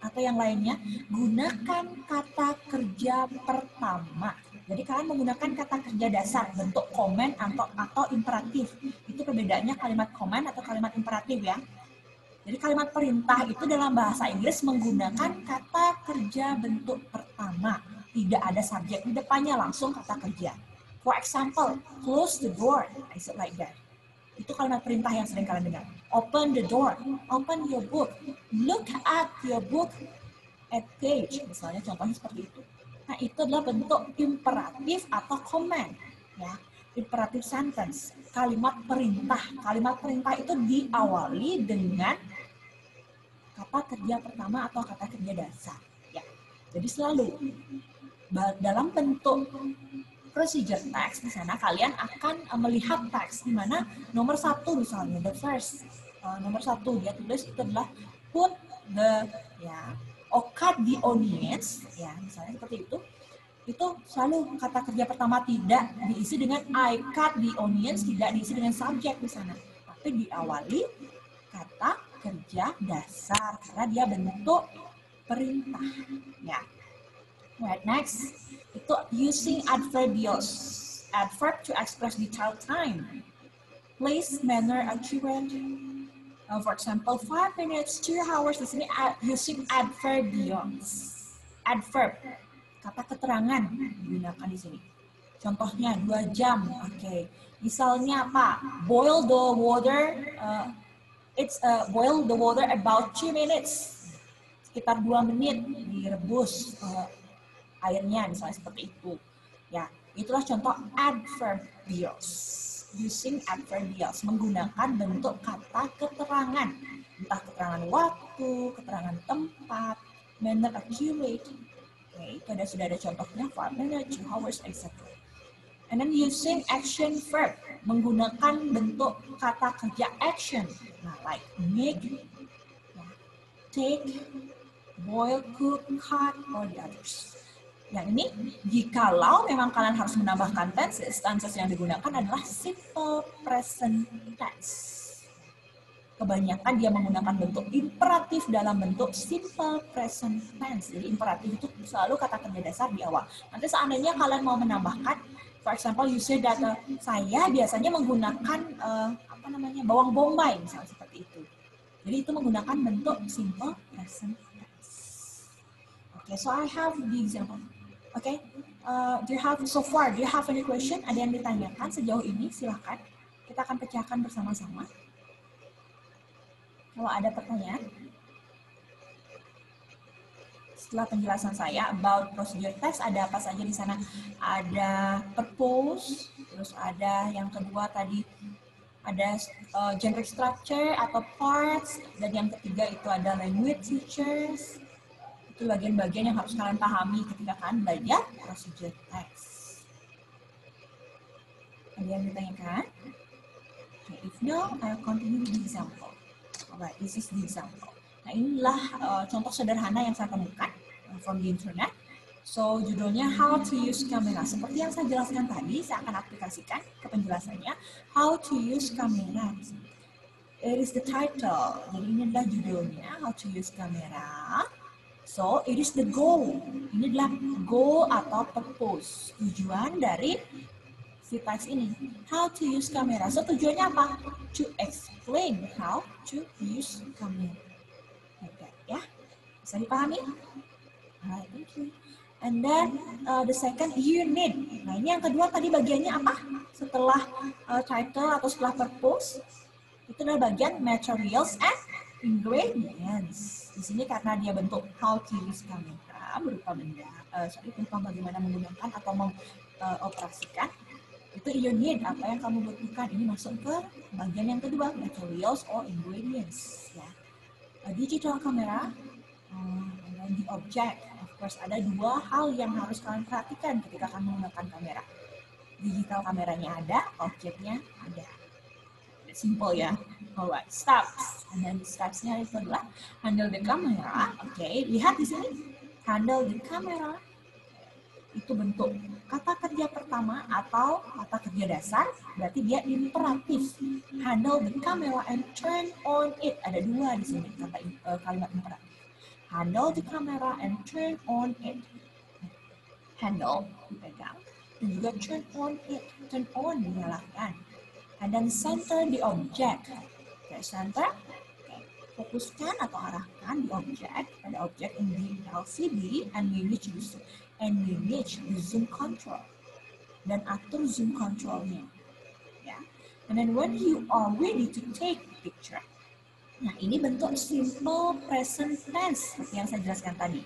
atau yang lainnya, gunakan kata kerja pertama. Jadi kalian menggunakan kata kerja dasar bentuk komen atau atau imperatif. Itu perbedaannya kalimat komen atau kalimat imperatif ya. Jadi kalimat perintah itu dalam bahasa Inggris menggunakan kata kerja bentuk pertama. Tidak ada subjek di depannya langsung kata kerja. For example, close the door. I said like that. Itu kalimat perintah yang sering kalian dengar. Open the door. Open your book. Look at your book at page. Misalnya contohnya seperti itu. Nah, itu adalah bentuk imperatif atau command. Ya, imperatif sentence. Kalimat perintah. Kalimat perintah itu diawali dengan kata kerja pertama atau kata kerja dasar. Ya. Jadi selalu dalam bentuk procedure text di sana kalian akan uh, melihat teks di mana nomor satu misalnya the first uh, nomor satu dia tulis itu adalah put the ya cut the onions ya misalnya seperti itu itu selalu kata kerja pertama tidak diisi dengan I cut the onions tidak diisi dengan subjek di sana tapi diawali kata kerja dasar karena dia bentuk perintah. Ya. Right next. Itu using adverbials adverb to express detailed time place manner accurate. Uh, for example five minutes two hours di sini using adverbials adverb kata keterangan digunakan di sini. Contohnya dua jam oke. Okay. misalnya apa boil the water uh, it's uh, boil the water about two minutes sekitar dua menit direbus uh, airnya misalnya seperti itu. Ya, itulah contoh adverbials. Using adverbials menggunakan bentuk kata keterangan, entah keterangan waktu, keterangan tempat, manner accurate. Oke, itu ada sudah ada contohnya five minutes, two hours, etc. And then using action verb menggunakan bentuk kata kerja action, nah like make, take, boil, cook, cut, or the others. Yang ini, jikalau memang kalian harus menambahkan tenses, tenses yang digunakan adalah simple present tense. Kebanyakan dia menggunakan bentuk imperatif dalam bentuk simple present tense. Jadi imperatif itu selalu kata kerja dasar di awal. Nanti seandainya kalian mau menambahkan, for example, you say that uh, saya biasanya menggunakan uh, apa namanya bawang bombay, misalnya seperti itu. Jadi itu menggunakan bentuk simple present tense. Okay, so I have the example. Okay. uh, do you have so far? Do you have any question? Ada yang ditanyakan sejauh ini? Silahkan. Kita akan pecahkan bersama-sama. Kalau ada pertanyaan, setelah penjelasan saya about procedure test, ada apa saja di sana? Ada purpose, terus ada yang kedua tadi ada uh, generic structure atau parts, dan yang ketiga itu ada language features, itu bagian-bagian yang harus kalian pahami ketika kalian belajar procedure text. Ada yang ditanyakan? Okay, if no, I'll continue with the example. Alright, this is the example. Nah, inilah uh, contoh sederhana yang saya temukan from the internet. So, judulnya How to Use Camera. Seperti yang saya jelaskan tadi, saya akan aplikasikan ke penjelasannya. How to Use Camera. It is the title. Jadi ini adalah judulnya, How to Use Camera. So, it is the goal. Ini adalah goal atau purpose. Tujuan dari teks ini. How to use camera. So, tujuannya apa? To explain how to use camera. Okay, ya. Bisa dipahami? Alright, thank you. And then uh, the second unit. Nah, ini yang kedua tadi bagiannya apa? Setelah uh, title atau setelah purpose, itu adalah bagian materials and ingredients. Di sini karena dia bentuk how to use camera berupa benda, uh, sorry, berupa bagaimana menggunakan atau mengoperasikan. Uh, itu unit apa yang kamu butuhkan ini masuk ke bagian yang kedua materials or ingredients ya. A digital camera uh, dan the object. Course ada dua hal yang harus kalian perhatikan ketika kamu menggunakan kamera. Digital kameranya ada, objeknya ada simple ya. Alright, steps. Then stepsnya itu adalah handle the camera. Oke, okay. lihat di sini. Handle the camera. Itu bentuk kata kerja pertama atau kata kerja dasar. Berarti dia imperatif. Handle the camera and turn on it. Ada dua di sini kata uh, kalimat imperatif. Handle the camera and turn on it. Handle, dipegang. Dan juga turn on it. Turn on, dinyalakan and then center the object. Okay, center. Okay. Fokuskan atau arahkan di objek pada objek in the LCD and manage the and manage the zoom control dan atur zoom controlnya. Ya. And then when you are ready to take the picture, nah ini bentuk simple present tense yang saya jelaskan tadi.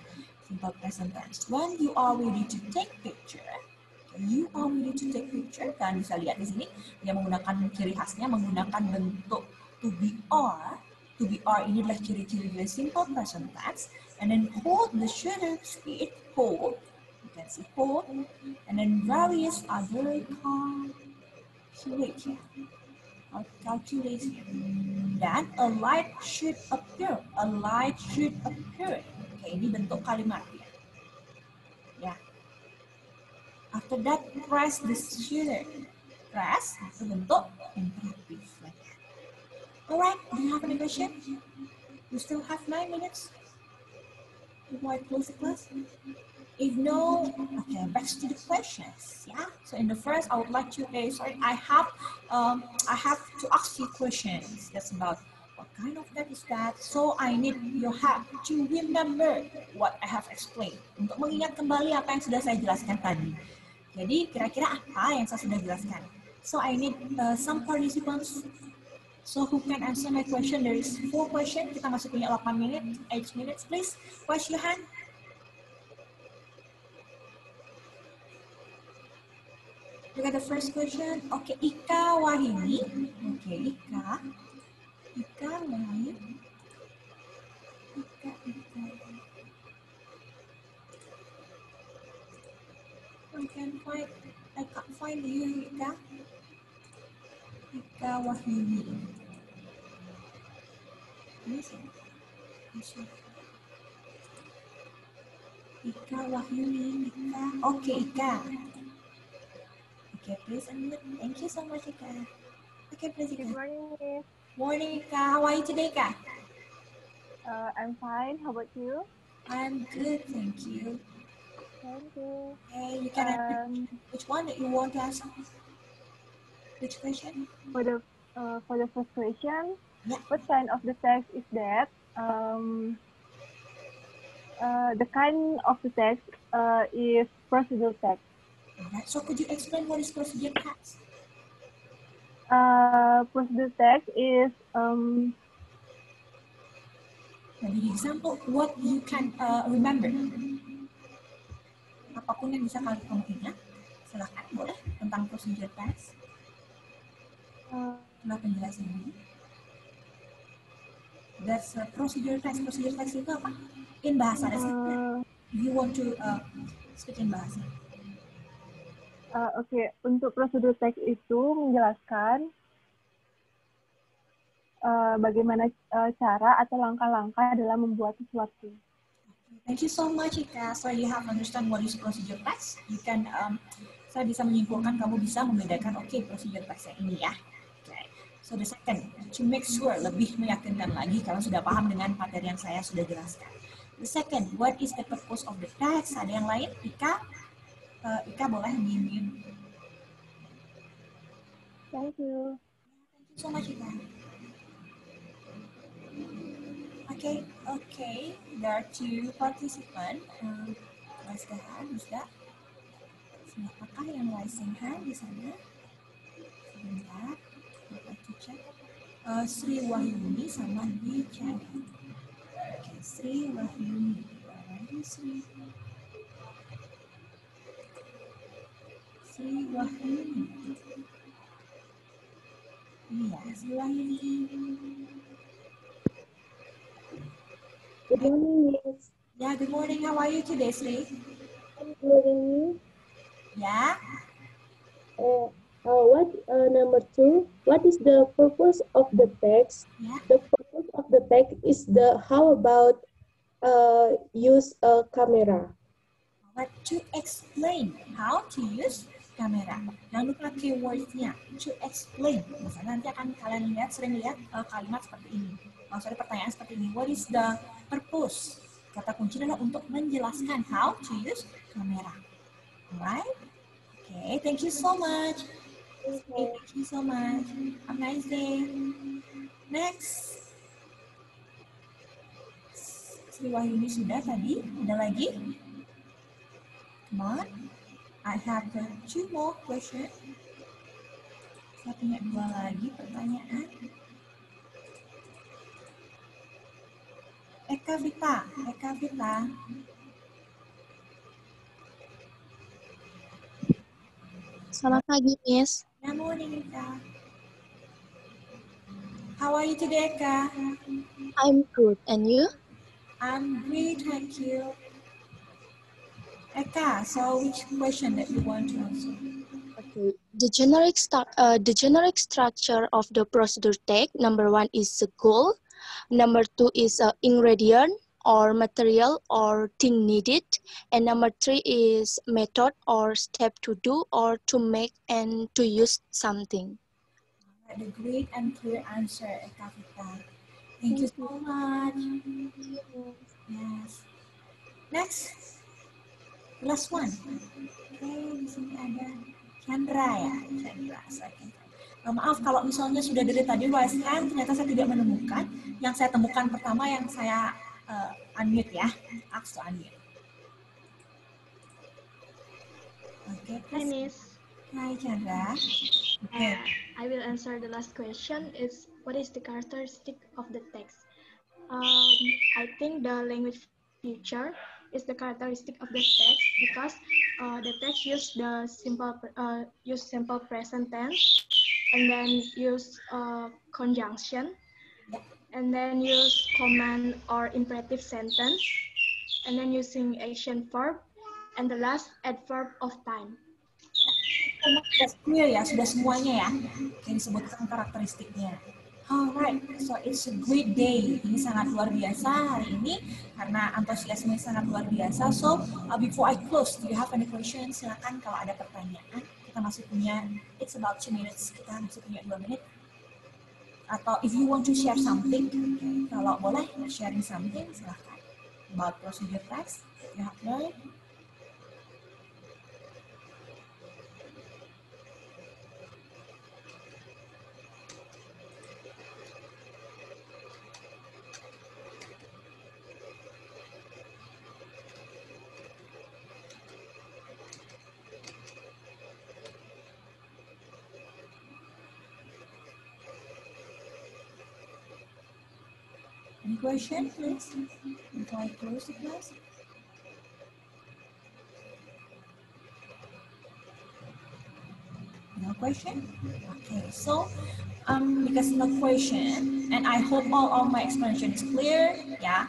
Simple present tense. When you are ready to take picture, you are ready to take picture. Kalian bisa lihat di sini dia menggunakan ciri khasnya menggunakan bentuk to be or. To be or ini adalah ciri-ciri dari simple present tense. And then hold the shutter speed, hold. You can see hold. And then various other calculation. Calculation. Dan a light should appear. A light should appear. Oke, ini bentuk kalimatnya. Ya, After that, press the shooter. Press itu bentuk imperatif. Alright, do you have any question? You still have nine minutes before I close the class. If no, okay, back to the questions. Yeah. So in the first, I would like to. Uh, sorry, I have um, I have to ask you questions. That's about what kind of that is that. So I need your help to remember what I have explained. Untuk mengingat kembali apa yang sudah saya jelaskan tadi. Jadi kira-kira apa yang saya sudah jelaskan? So I need uh, some participants. So who can answer my question? There is four question. Kita masih punya 8 menit, 8 minutes please. Raise your hand. Look at the first question. Okay, Ika Wahini. Okay, Ika. Ika Wahini. Ika, Ika. I can find I can't find you Ika Ika Wahyuni Ini sih Ika Wahyuni, Ika. Oke, Ika. Oke, please. Thank you so much, Ika. Oke, please, Ika. Good morning, Miss. Morning, Ika. How are you today, Ika? Uh, I'm fine. How about you? I'm good, thank you. Thank you. Okay, you can Um, which one that you want to ask? Which question? for the uh, for the first question, Yeah. what kind of the text is that? Um, uh, the kind of the text uh, is procedural text. So could you explain what is procedure text? Uh, procedural text is um, Maybe example, what you can uh, remember. Apa pun yang bisa kalian kamu ingat, silakan boleh tentang procedure text. uh, Coba penjelasan ini. That's a procedure text. Procedure text itu apa? In bahasa. It. uh, You want to uh, speak in bahasa. Uh, Oke, untuk prosedur teks itu menjelaskan uh, bagaimana uh, cara atau langkah-langkah dalam membuat sesuatu. Thank you so much, Ika. So you have understand what is procedure text. You can, um, saya bisa menyimpulkan kamu bisa membedakan, oke, okay, procedure text ini ya. Okay. So the second, to make sure lebih meyakinkan lagi kalau sudah paham dengan materi yang saya sudah jelaskan. The second, what is the purpose of the text? Ada yang lain? Ika, uh, Ika boleh di Thank you. Thank you so much, Ika. Okay, okay. There are two participants. The hand, is that? Siapakah yang raising hand di sana? Sebentar, to check. Uh, Sri Wahyuni sama di chat. Okay, Sri Wahyuni. Where are you, Sri? Sri Wahyuni. Iya, Good morning, Miss. Yeah, good morning. How are you today, Sri? I'm hearing Yeah. Uh, uh, what uh, number two? What is the purpose of the text? Yeah. The purpose of the text is the how about uh, use a camera. But to explain how to use kamera. Jangan lupa keywordsnya. To explain. Misalnya nanti akan kalian lihat, sering lihat uh, kalimat seperti ini. Maksudnya pertanyaan seperti ini. What is the purpose? Kata kunci adalah untuk menjelaskan how to use kamera. Alright? Okay, thank you so much. Okay, thank you so much. Have a nice day. Next. Sri Wahyuni sudah tadi. Ada lagi? Come on. I have two more questions. Saya punya dua lagi pertanyaan. Eka Vita, Eka Vita. Selamat pagi, Miss. Good morning, Eka. How are you today, Eka? I'm good. And you? I'm great, thank you. Eka, so which question that you want to answer? Okay. The generic uh, the generic structure of the procedure text. Number one is the goal. Number two is uh, ingredient or material or thing needed, and number three is method or step to do or to make and to use something. The great and clear answer, Eka Vita. Thank you so much. Yes. Next. Last one. Oke, di sini ada Chandra ya. Chandra. second. Uh, maaf kalau misalnya sudah dari tadi raise hand, ternyata saya tidak menemukan. Yang saya temukan pertama yang saya uh, unmute ya. Ask to unmute. Oke, Hi, please. Miss. Hai Chandra. Oke. Uh, I will answer the last question. Is what is the characteristic of the text? Um, I think the language feature is the characteristic of the text because uh, the text use the simple uh, use simple present tense and then use uh, conjunction and then use command or imperative sentence and then using action verb and the last adverb of time. Sudah clear ya, sudah semuanya ya. Yang disebutkan karakteristiknya. Alright, so it's a great day. Ini sangat luar biasa hari ini karena antusiasme sangat luar biasa. So uh, before I close, do you have any questions? Silakan kalau ada pertanyaan. Kita masih punya, it's about two minutes. Kita masih punya dua menit. Atau if you want to share something, kalau boleh sharing something, silahkan. About procedure that you have learned. Question, please? Before I close the class? No question? Okay, so um, because no question, and I hope all of my explanation is clear, yeah.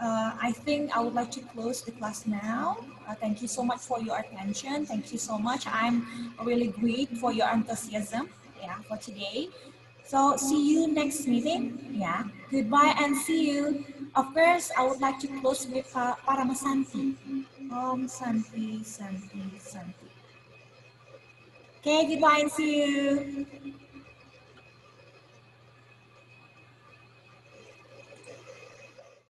Uh, I think I would like to close the class now. Uh, thank you so much for your attention. Thank you so much. I'm really grateful for your enthusiasm, yeah, for today. So see you next meeting. Yeah. Goodbye and see you. Of course, I would like to close with uh, Paramasanti. Om Santi, Santi, Santi. Okay, goodbye and see you.